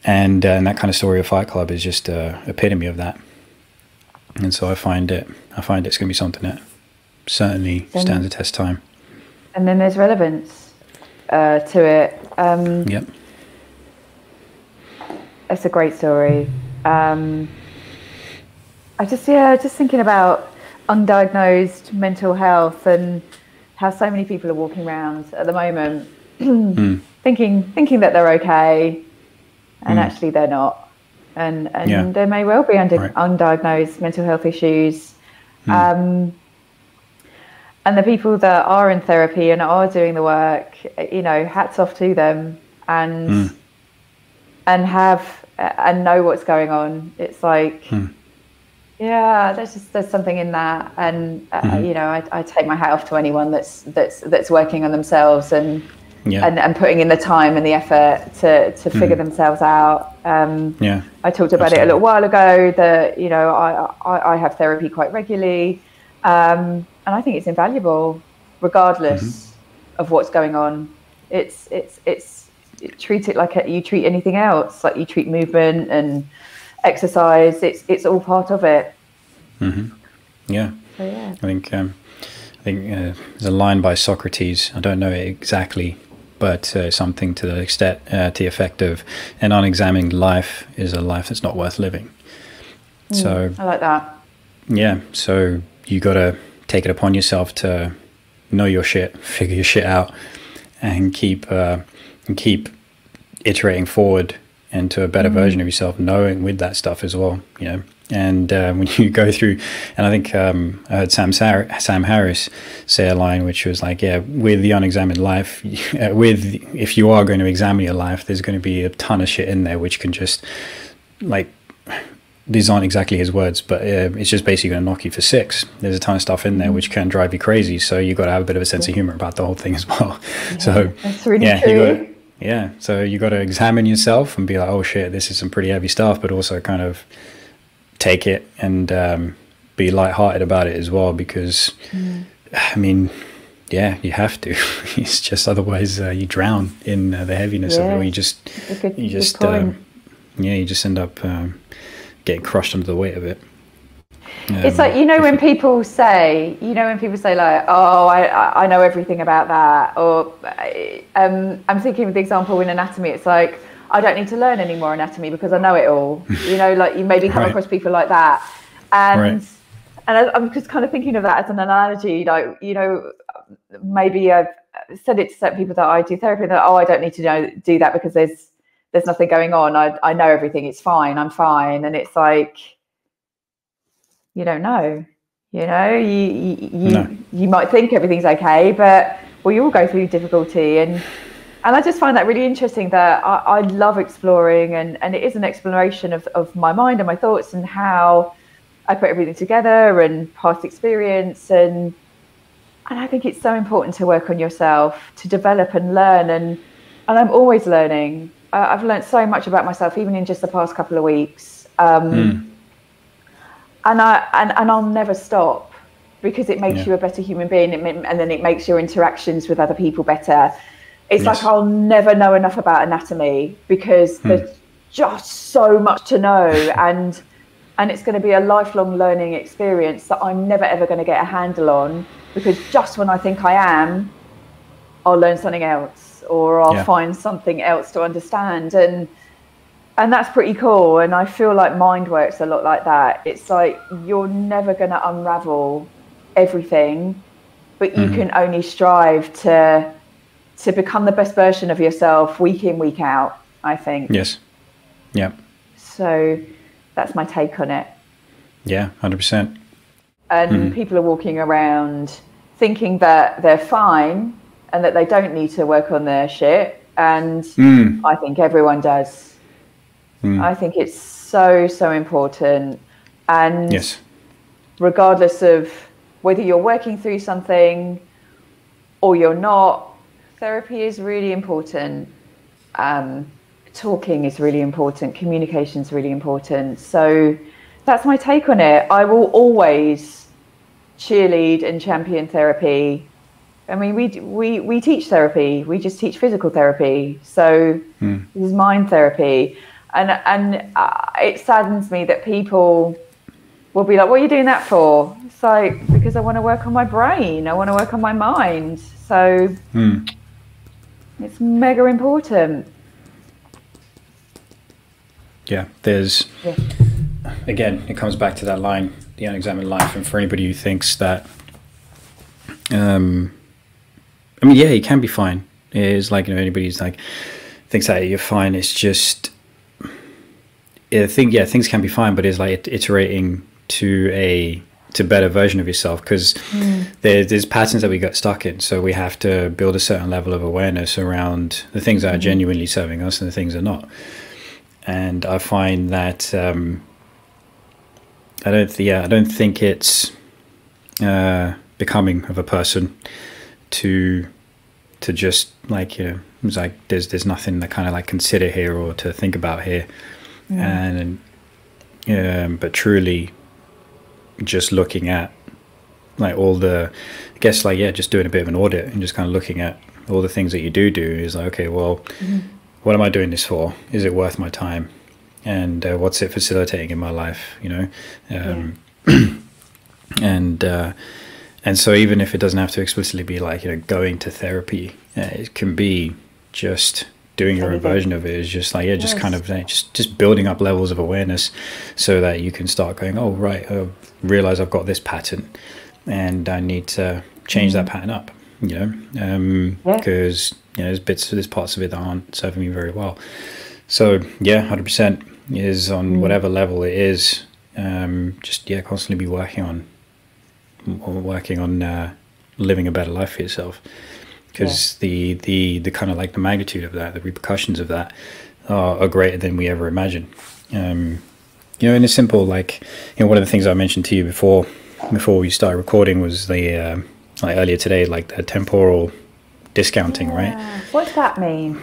Speaker 1: and, uh, and that kind of story of Fight Club is just a epitome of that. And so I find it, I find it's going to be something that certainly
Speaker 2: Then-
Speaker 1: stands the test of time.
Speaker 2: And then there's relevance uh, to it. Um,
Speaker 1: Yep.
Speaker 2: It's a great story. Um, I just yeah, just thinking about undiagnosed mental health and how so many people are walking around at the moment, thinking thinking that they're okay, and actually they're not, and and
Speaker 1: Yeah.
Speaker 2: there may well be under,
Speaker 1: Right.
Speaker 2: undiagnosed mental health issues. Um, and the people that are in therapy and are doing the work, you know, hats off to them, and and have and know what's going on. It's like, yeah, there's just there's something in that, and uh, you know, I, I take my hat off to anyone that's that's that's working on themselves and
Speaker 1: Yeah.
Speaker 2: and, and putting in the time and the effort to, to figure themselves out. Um,
Speaker 1: Yeah.
Speaker 2: I talked about it a little while ago that you know I, I, I have therapy quite regularly, um, and I think it's invaluable, regardless of what's going on. It's it's it's it, treat it like you treat anything else, like you treat movement and exercise. It's it's all part of it.
Speaker 1: Yeah.
Speaker 2: So yeah.
Speaker 1: I think um, I think uh, there's a line by Socrates. I don't know it exactly, but uh, something to the extent uh, to the effect of an unexamined life is a life that's not worth living. So
Speaker 2: I like that.
Speaker 1: yeah, so you got to take it upon yourself to know your shit, figure your shit out, and keep uh, and keep iterating forward into a better version of yourself, knowing with that stuff as well, you know. And uh, when you go through, and I think um, I heard Sam Sar- Sam Harris say a line which was like, "Yeah, with the unexamined life, uh, with if you are going to examine your life, there's going to be a ton of shit in there which can just like these aren't exactly his words, but uh, it's just basically going to knock you for six. There's a ton of stuff in there which can drive you crazy, so you've got to have a bit of a sense of humor about the whole thing as well. so
Speaker 2: That's really
Speaker 1: yeah,
Speaker 2: true.
Speaker 1: Yeah, so you got to examine yourself and be like, oh shit, this is some pretty heavy stuff, but also kind of take it and um, be lighthearted about it as well, because I mean. Yeah, you have to. it's just otherwise uh, you drown in uh, the heaviness of it, or you just
Speaker 2: That's a good-
Speaker 1: you just um, yeah you just end up um, getting crushed under the weight of it
Speaker 2: It's
Speaker 1: Um,
Speaker 2: like you know when people say, you know when people say like, "Oh, I I I know everything about that," or um, I'm thinking of the example in anatomy. It's like I don't need to learn any more anatomy because I know it all. you know, like you maybe come
Speaker 1: Right.
Speaker 2: across people like that, and
Speaker 1: Right.
Speaker 2: and I, I'm just kind of thinking of that as an analogy. Like you know, maybe I've said it to certain people that I do therapy that oh, I don't need to know do that because there's there's nothing going on. I I know everything. It's fine. I'm fine. And it's like you don't know. You know, you you you,
Speaker 1: No.
Speaker 2: you might think everything's okay, but well, you all go through difficulty, and and I just find that really interesting. That I, I love exploring, and and it is an exploration of of my mind and my thoughts and how I put everything together and past experience and and I think it's so important to work on yourself, to develop and learn, and and I'm always learning. Uh, I've learned so much about myself, even in just the past couple of weeks. Um, and I and, and I'll never stop because it makes
Speaker 1: Yeah.
Speaker 2: you a better human being, and then it makes your interactions with other people better. It's like I'll never know enough about anatomy because hmm. there's just so much to know, and and it's going to be a lifelong learning experience that I'm never ever going to get a handle on because just when I think I am, I'll learn something else or I'll
Speaker 1: Yeah.
Speaker 2: find something else to understand and and that's pretty cool and I feel like mind works a lot like that. It's like you're never going to unravel everything but you mm-hmm. can only strive to to become the best version of yourself week in week out, I think.
Speaker 1: yes. Yeah.
Speaker 2: So that's my take on it.
Speaker 1: yeah 100%
Speaker 2: and mm-hmm. people are walking around thinking that they're fine and that they don't need to work on their shit and mm. i think everyone does i think it's so so important. And
Speaker 1: yes.
Speaker 2: regardless of whether you're working through something or you're not therapy is really important. Um, talking is really important. Communication is really important. So that's my take on it. I will always cheerlead and champion therapy. I mean we we we teach therapy. We just teach physical therapy. So this is mind therapy and and uh, it saddens me that people will be like what are you doing that for? It's like because i want to work on my brain. I want to work on my mind. So it's mega important.
Speaker 1: Yeah there's
Speaker 2: Yeah.
Speaker 1: again it comes back to that line the unexamined life. And for anybody who thinks that um i mean yeah you can be fine. It's like you know anybody's like thinks that you're fine it's just I think yeah things can be fine but it's like iterating to a to better version of yourself because there, there's patterns that we got stuck in. So we have to build a certain level of awareness around the things that are genuinely serving us and the things that are not. And I find that um, I don't th- yeah I don't think it's uh, becoming of a person to to just like you know it's like there's there's nothing to kind of like consider here or to think about here and um, but truly just looking at like all the i guess like yeah just doing a bit of an audit and just kind of looking at all the things that you do do is like okay well what am i doing this for? Is it worth my time? And uh, what's it facilitating in my life you know? Um, and uh, and so even if it doesn't have to explicitly be like you know going to therapy uh, it can be just doing your own version of it is just like yeah just
Speaker 2: Yes.
Speaker 1: kind of like, just just building up levels of awareness so that you can start going oh right i realize i've got this pattern and i need to change that pattern up you know? Um
Speaker 2: Yeah.
Speaker 1: because you know there's bits of there's parts of it that aren't serving me very well. So yeah 100% is on whatever level it is um just yeah constantly be working on on working on uh, living a better life for yourself because the the the kind of like the magnitude of that the repercussions of that are, are greater than we ever imagined um you know in a simple like you know one of the things i mentioned to you before before we started recording was the um like earlier today like the temporal discounting right
Speaker 2: What does that mean?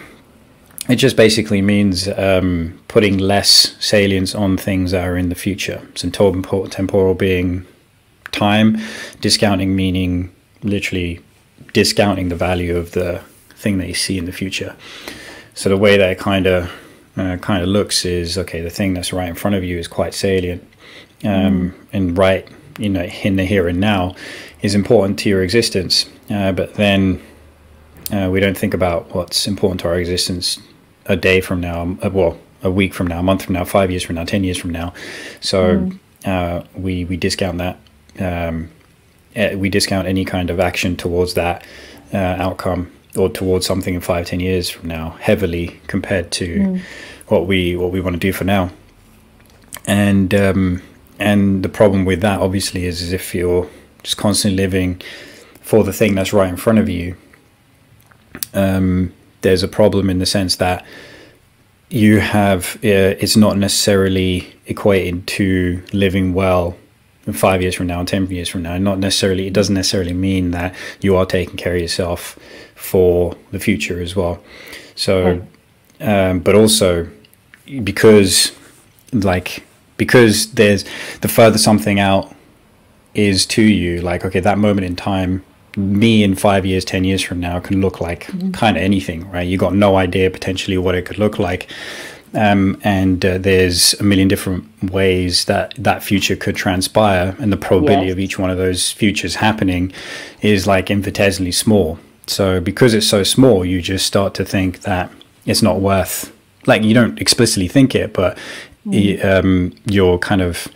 Speaker 1: it just basically means um, putting less salience on things that are in the future. So temporal being time, discounting meaning literally discounting the value of the thing that you see in the future. So the way that it kind of uh, kind of looks is okay. The thing that's right in front of you is quite salient, um, and right you know in the here and now is important to your existence. Uh, but then uh, we don't think about what's important to our existence a day from now, uh, well, a week from now, a month from now, five years from now, ten years from now. So uh, we we discount that. Um, we discount any kind of action towards that uh, outcome or towards something in five, ten years from now heavily compared to what we what we want to do for now. And um, and the problem with that obviously is, is if you're just constantly living for the thing that's right in front of you, um, there's a problem in the sense that you have uh, it's not necessarily equated to living well five years from now ten years from now. Not necessarily. It doesn't necessarily mean that you are taking care of yourself for the future as well. So, um, but also because like because there's the further something out is to you like okay that moment in time me in five years ten years from now can look like kind of anything right you got no idea potentially what it could look like um, and uh, there's a million different ways that that future could transpire and the probability
Speaker 2: Yes.
Speaker 1: of each one of those futures happening is like infinitesimally small so because it's so small you just start to think that it's not worth like you don't explicitly think it but y- um, your kind of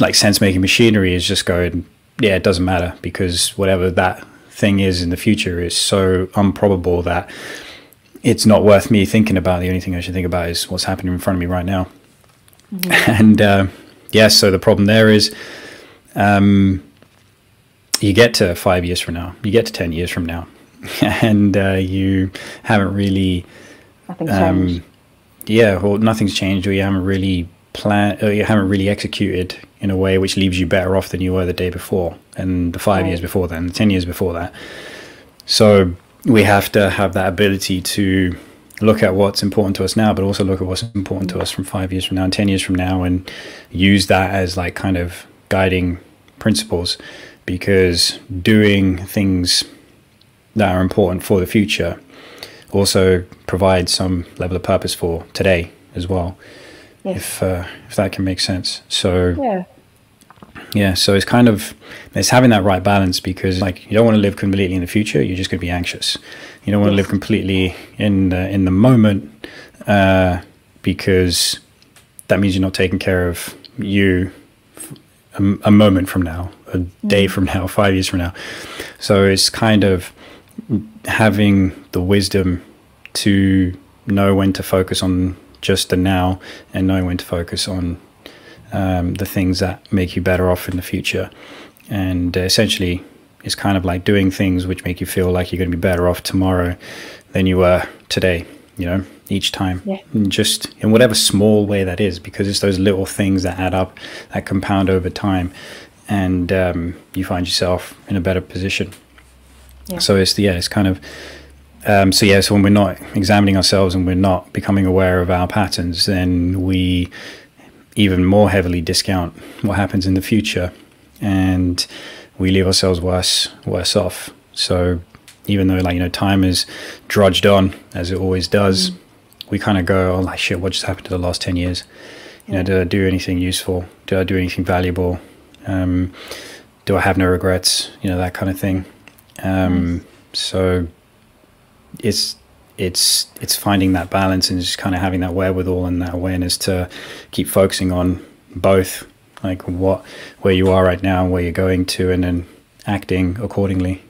Speaker 1: like sense making machinery is just going yeah it doesn't matter because whatever that thing is in the future is so improbable that it's not worth me thinking about the only thing i should think about is what's happening in front of me right now and uh, yeah so the problem there is um, you get to five years from now you get to 10 years from now and uh, you haven't really
Speaker 2: Nothing's
Speaker 1: um,
Speaker 2: changed.
Speaker 1: yeah, well, nothing's changed, or you haven't really planned, or you haven't really executed in a way which leaves you better off than you were the day before, and the five
Speaker 2: Right.
Speaker 1: years before that, and the ten years before that. So we have to have that ability to look at what's important to us now, but also look at what's important to us from five years from now and ten years from now, and use that as like kind of guiding principles, because doing things that are important for the future also provide some level of purpose for today as well
Speaker 2: Yes.
Speaker 1: if uh, if that can make sense so
Speaker 2: yeah.
Speaker 1: Yeah so it's kind of it's having that right balance because like you don't want to live completely in the future you're just going to be anxious. You don't want to live completely in the in the moment uh, because that means you're not taking care of you f- a, a moment from now a day from now five years from now. So it's kind of having the wisdom to know when to focus on just the now and knowing when to focus on um, the things that make you better off in the future. And uh, essentially, it's kind of like doing things which make you feel like you're going to be better off tomorrow than you were today, you know, each time.
Speaker 2: Yeah.
Speaker 1: And just in whatever small way that is, because it's those little things that add up, that compound over time. And um, you find yourself in a better position.
Speaker 2: Yeah.
Speaker 1: So it's yeah, it's kind of um, so yeah, so when we're not examining ourselves and we're not becoming aware of our patterns, then we even more heavily discount what happens in the future, and we leave ourselves worse worse off. So even though like you know time is drudged on as it always does, mm. we kind of go, oh like shit, what just happened to the last ten years? You know, did I do anything useful? Did I do anything valuable? Um, do I have no regrets? You know that kind of thing. Um, nice. So it's it's it's finding that balance and just kind of having that wherewithal and that awareness to keep focusing on both, like what where you are right now, and where you're going to, and then acting accordingly.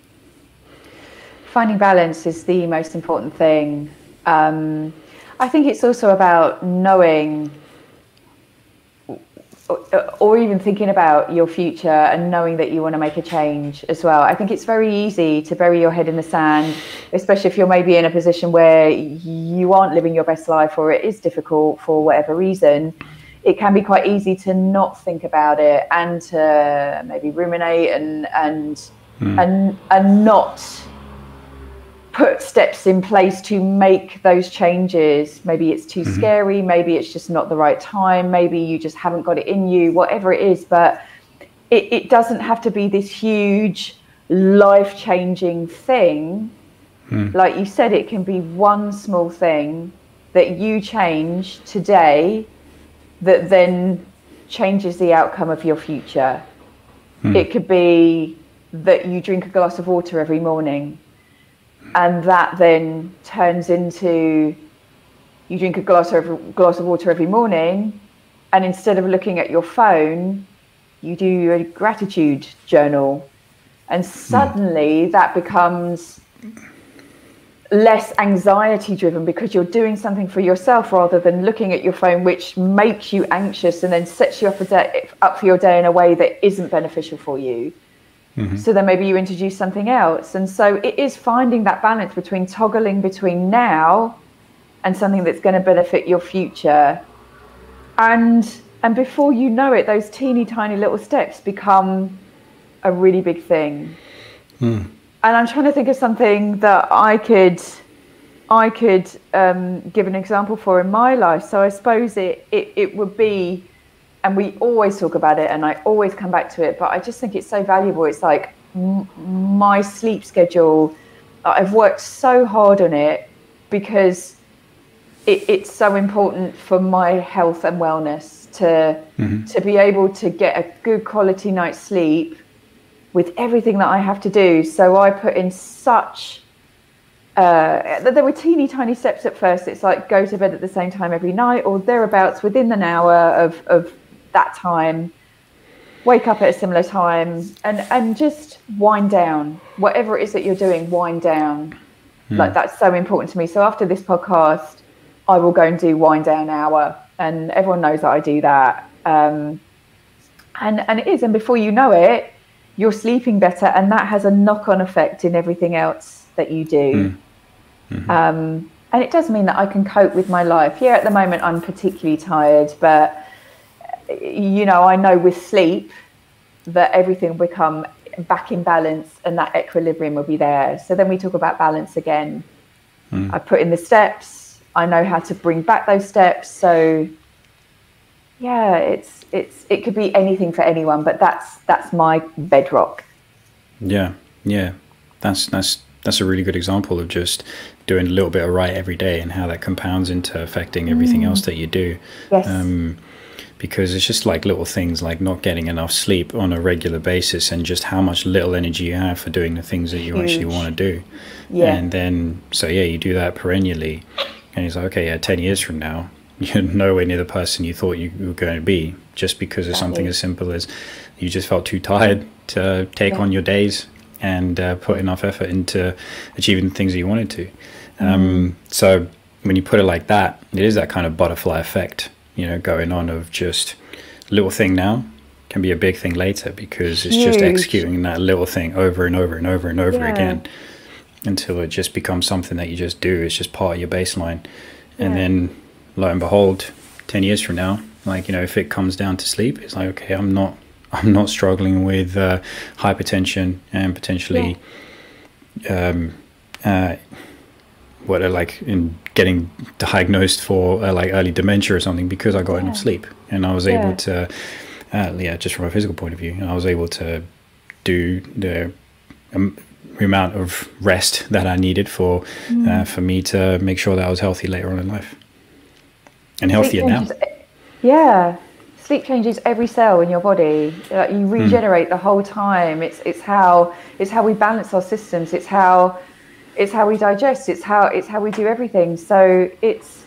Speaker 2: Finding balance is the most important thing. Um, I think it's also about knowing or even thinking about your future and knowing that you want to make a change as well. I think it's very easy to bury your head in the sand, especially if you're maybe in a position where you aren't living your best life or it is difficult for whatever reason. It can be quite easy to not think about it and to maybe ruminate and and mm. and and not put steps in place to make those changes. Maybe it's too mm-hmm. scary, maybe it's just not the right time, maybe you just haven't got it in you, whatever it is. But it, it doesn't have to be this huge, life changing thing. Mm. Like you said, it can be one small thing that you change today that then changes the outcome of your future. Mm. It could be that you drink a glass of water every morning and that then turns into you drink a glass of glass of water every morning, and instead of looking at your phone, you do a gratitude journal, and suddenly mm. that becomes less anxiety driven because you're doing something for yourself rather than looking at your phone, which makes you anxious and then sets you up, day, up for your day in a way that isn't beneficial for you. Mm-hmm. So then maybe you introduce something else. And so it is finding that balance between toggling between now and something that's going to benefit your future. And and before you know it, those teeny tiny little steps become a really big thing. Mm. And I'm trying to think of something that I could I could um, give an example for in my life. So I suppose it, it, it would be and we always talk about it and I always come back to it, but I just think it's so valuable. It's like m- my sleep schedule, I've worked so hard on it because it, it's so important for my health and wellness to mm-hmm. to be able to get a good quality night's sleep with everything that I have to do. So I put in such uh, there were teeny tiny steps at first. It's like go to bed at the same time every night or thereabouts within an hour of, of that time, wake up at a similar time, and and just wind down. Whatever it is that you're doing, wind down. Mm. Like that's so important to me. So after this podcast, I will go and do wind down hour, and everyone knows that I do that. Um, and and it is, and before you know it, you're sleeping better, and that has a knock on effect in everything else that you do. Mm. Mm-hmm. Um, and it does mean that I can cope with my life. Yeah, at the moment I'm particularly tired, but you know, I know with sleep that everything will become back in balance and that equilibrium will be there. So then we talk about balance again. Mm. I put in the steps. I know how to bring back those steps. So yeah, it's it's it could be anything for anyone, but that's that's my bedrock.
Speaker 1: Yeah, yeah, that's that's that's a really good example of just doing a little bit of right every day and how that compounds into affecting everything mm. else that you do.
Speaker 2: Yes. Um,
Speaker 1: because it's just like little things like not getting enough sleep on a regular basis and just how much little energy you have for doing the things that you Huge. actually want to do. Yeah. And then, so yeah, you do that perennially. And it's like, okay, yeah, 10 years from now, you're nowhere near the person you thought you were going to be just because of something as simple as you just felt too tired to take yeah. on your days and uh, put enough effort into achieving the things that you wanted to. Mm. Um, so when you put it like that, it is that kind of butterfly effect you know going on of just little thing now can be a big thing later because it's Huge. just executing that little thing over and over and over and over yeah. again until it just becomes something that you just do. It's just part of your baseline. Yeah. And then lo and behold, 10 years from now, like, you know, if it comes down to sleep, it's like, okay, I'm not, I'm not struggling with uh, hypertension and potentially, yeah. um, uh, what I like in getting diagnosed for uh, like early dementia or something because I got
Speaker 2: Yeah.
Speaker 1: enough sleep and I was able to, uh, yeah, just from a physical point of view, I was able to do the um, amount of rest that I needed for
Speaker 2: Mm.
Speaker 1: uh, for me to make sure that I was healthy later on in life and healthier now.
Speaker 2: Yeah, sleep changes every cell in your body. Like, you regenerate the whole time. It's it's how it's how we balance our systems. It's how it's how we digest. It's how it's how we do everything. So it's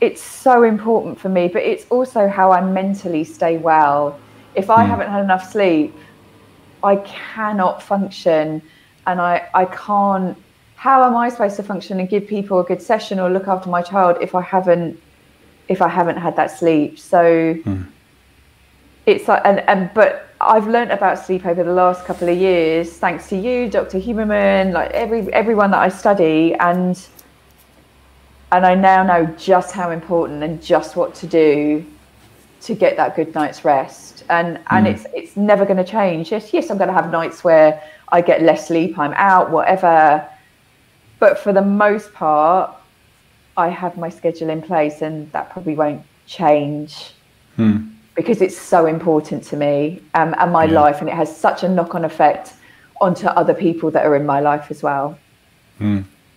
Speaker 2: it's so important for me. But it's also how I mentally stay well. If I hmm. haven't had enough sleep, I cannot function, and I I can't. How am I supposed to function and give people a good session or look after my child if I haven't if I haven't had that sleep. So hmm. It's like, and, and but I've learnt about sleep over the last couple of years, thanks to you, Dr. Huberman, like every everyone that I study, and and I now know just how important and just what to do to get that good night's rest. And and hmm. it's it's never going to change. Yes, yes, I'm going to have nights where I get less sleep, I'm out, whatever. But for the most part, I have my schedule in place, and that probably won't change hmm. Because it's so important to me um, and my
Speaker 1: Yeah.
Speaker 2: life, and it has such a knock-on effect onto other people that are in my life as well.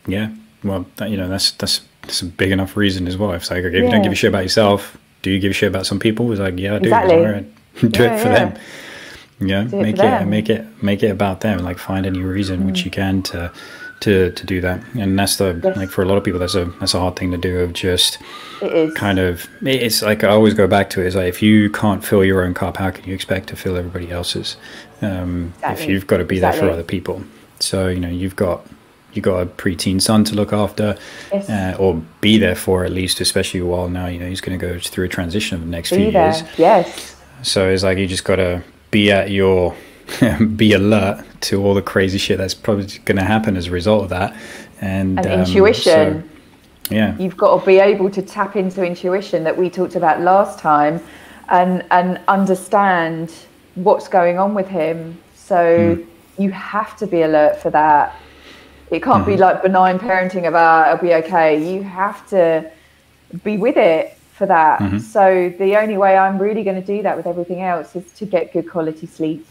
Speaker 1: Yeah. Well, that, you know, that's that's that's a big enough reason as well. If it's like, okay, if you don't give a shit about yourself, do you give a shit about some people? It's like, yeah, I do.
Speaker 2: Exactly.
Speaker 1: Right. do
Speaker 2: Yeah,
Speaker 1: it for
Speaker 2: yeah.
Speaker 1: them. Yeah,
Speaker 2: it
Speaker 1: make it
Speaker 2: them.
Speaker 1: make it make it about them. Like find any reason which you can to to to do that. And that's the
Speaker 2: Yes.
Speaker 1: like for a lot of people, that's a that's a hard thing to do. Of just kind of it's like I always go back to it. Is like if you can't fill your own cup, how can you expect to fill everybody else's? Um, If you've got to be there for other people, so you know you've got you got a preteen son to look after,
Speaker 2: Yes.
Speaker 1: uh, or be there for at least, especially while now you know he's going to go through a transition of the next
Speaker 2: be
Speaker 1: few
Speaker 2: there.
Speaker 1: years.
Speaker 2: Yes,
Speaker 1: So it's like you just got to be at your be alert to all the crazy shit that's probably going to happen as a result of that, and,
Speaker 2: and
Speaker 1: um,
Speaker 2: intuition.
Speaker 1: so, yeah,
Speaker 2: You've got to be able to tap into intuition that we talked about last time, and and understand what's going on with him. So you have to be alert for that. It can't be like benign parenting of ah, it'll be okay. You have to be with it for that. So the only way I'm really going to do that with everything else is to get good quality sleep.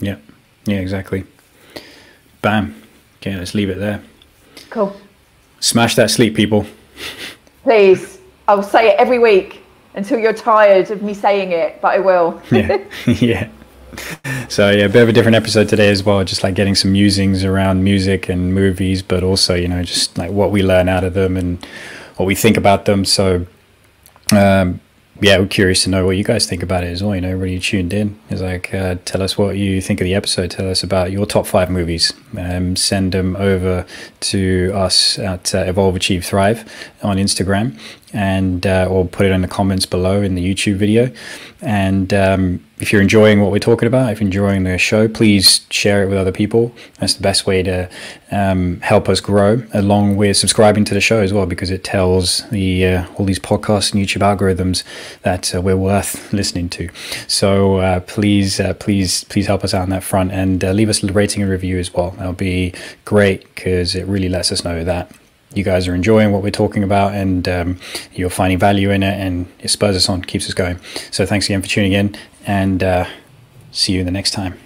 Speaker 1: Yeah, yeah, exactly. Bam. Okay, let's leave it there.
Speaker 2: Cool.
Speaker 1: Smash that sleep, people.
Speaker 2: Please, I'll say it every week until you're tired of me saying it, but I will.
Speaker 1: yeah yeah so yeah a bit of a different episode today as well just like getting some musings around music and movies but also you know just like what we learn out of them and what we think about them so um yeah we're curious to know what you guys think about it as well. You know everybody tuned in. Is like uh, tell us what you think of the episode. Tell us about your top five movies um, send them over to us at uh, evolve achieve thrive on instagram and uh, or put it in the comments below in the youtube video and um, if you're enjoying what we're talking about, if you're enjoying the show, please share it with other people. That's the best way to um, help us grow, along with subscribing to the show as well, because it tells the uh, all these podcasts and YouTube algorithms that uh, we're worth listening to. So uh, please, uh, please, please help us out on that front and uh, leave us a rating and review as well. That'll be great because it really lets us know that you guys are enjoying what we're talking about and um, you're finding value in it and it spurs us on keeps us going. So thanks again for tuning in and uh, see you in the next time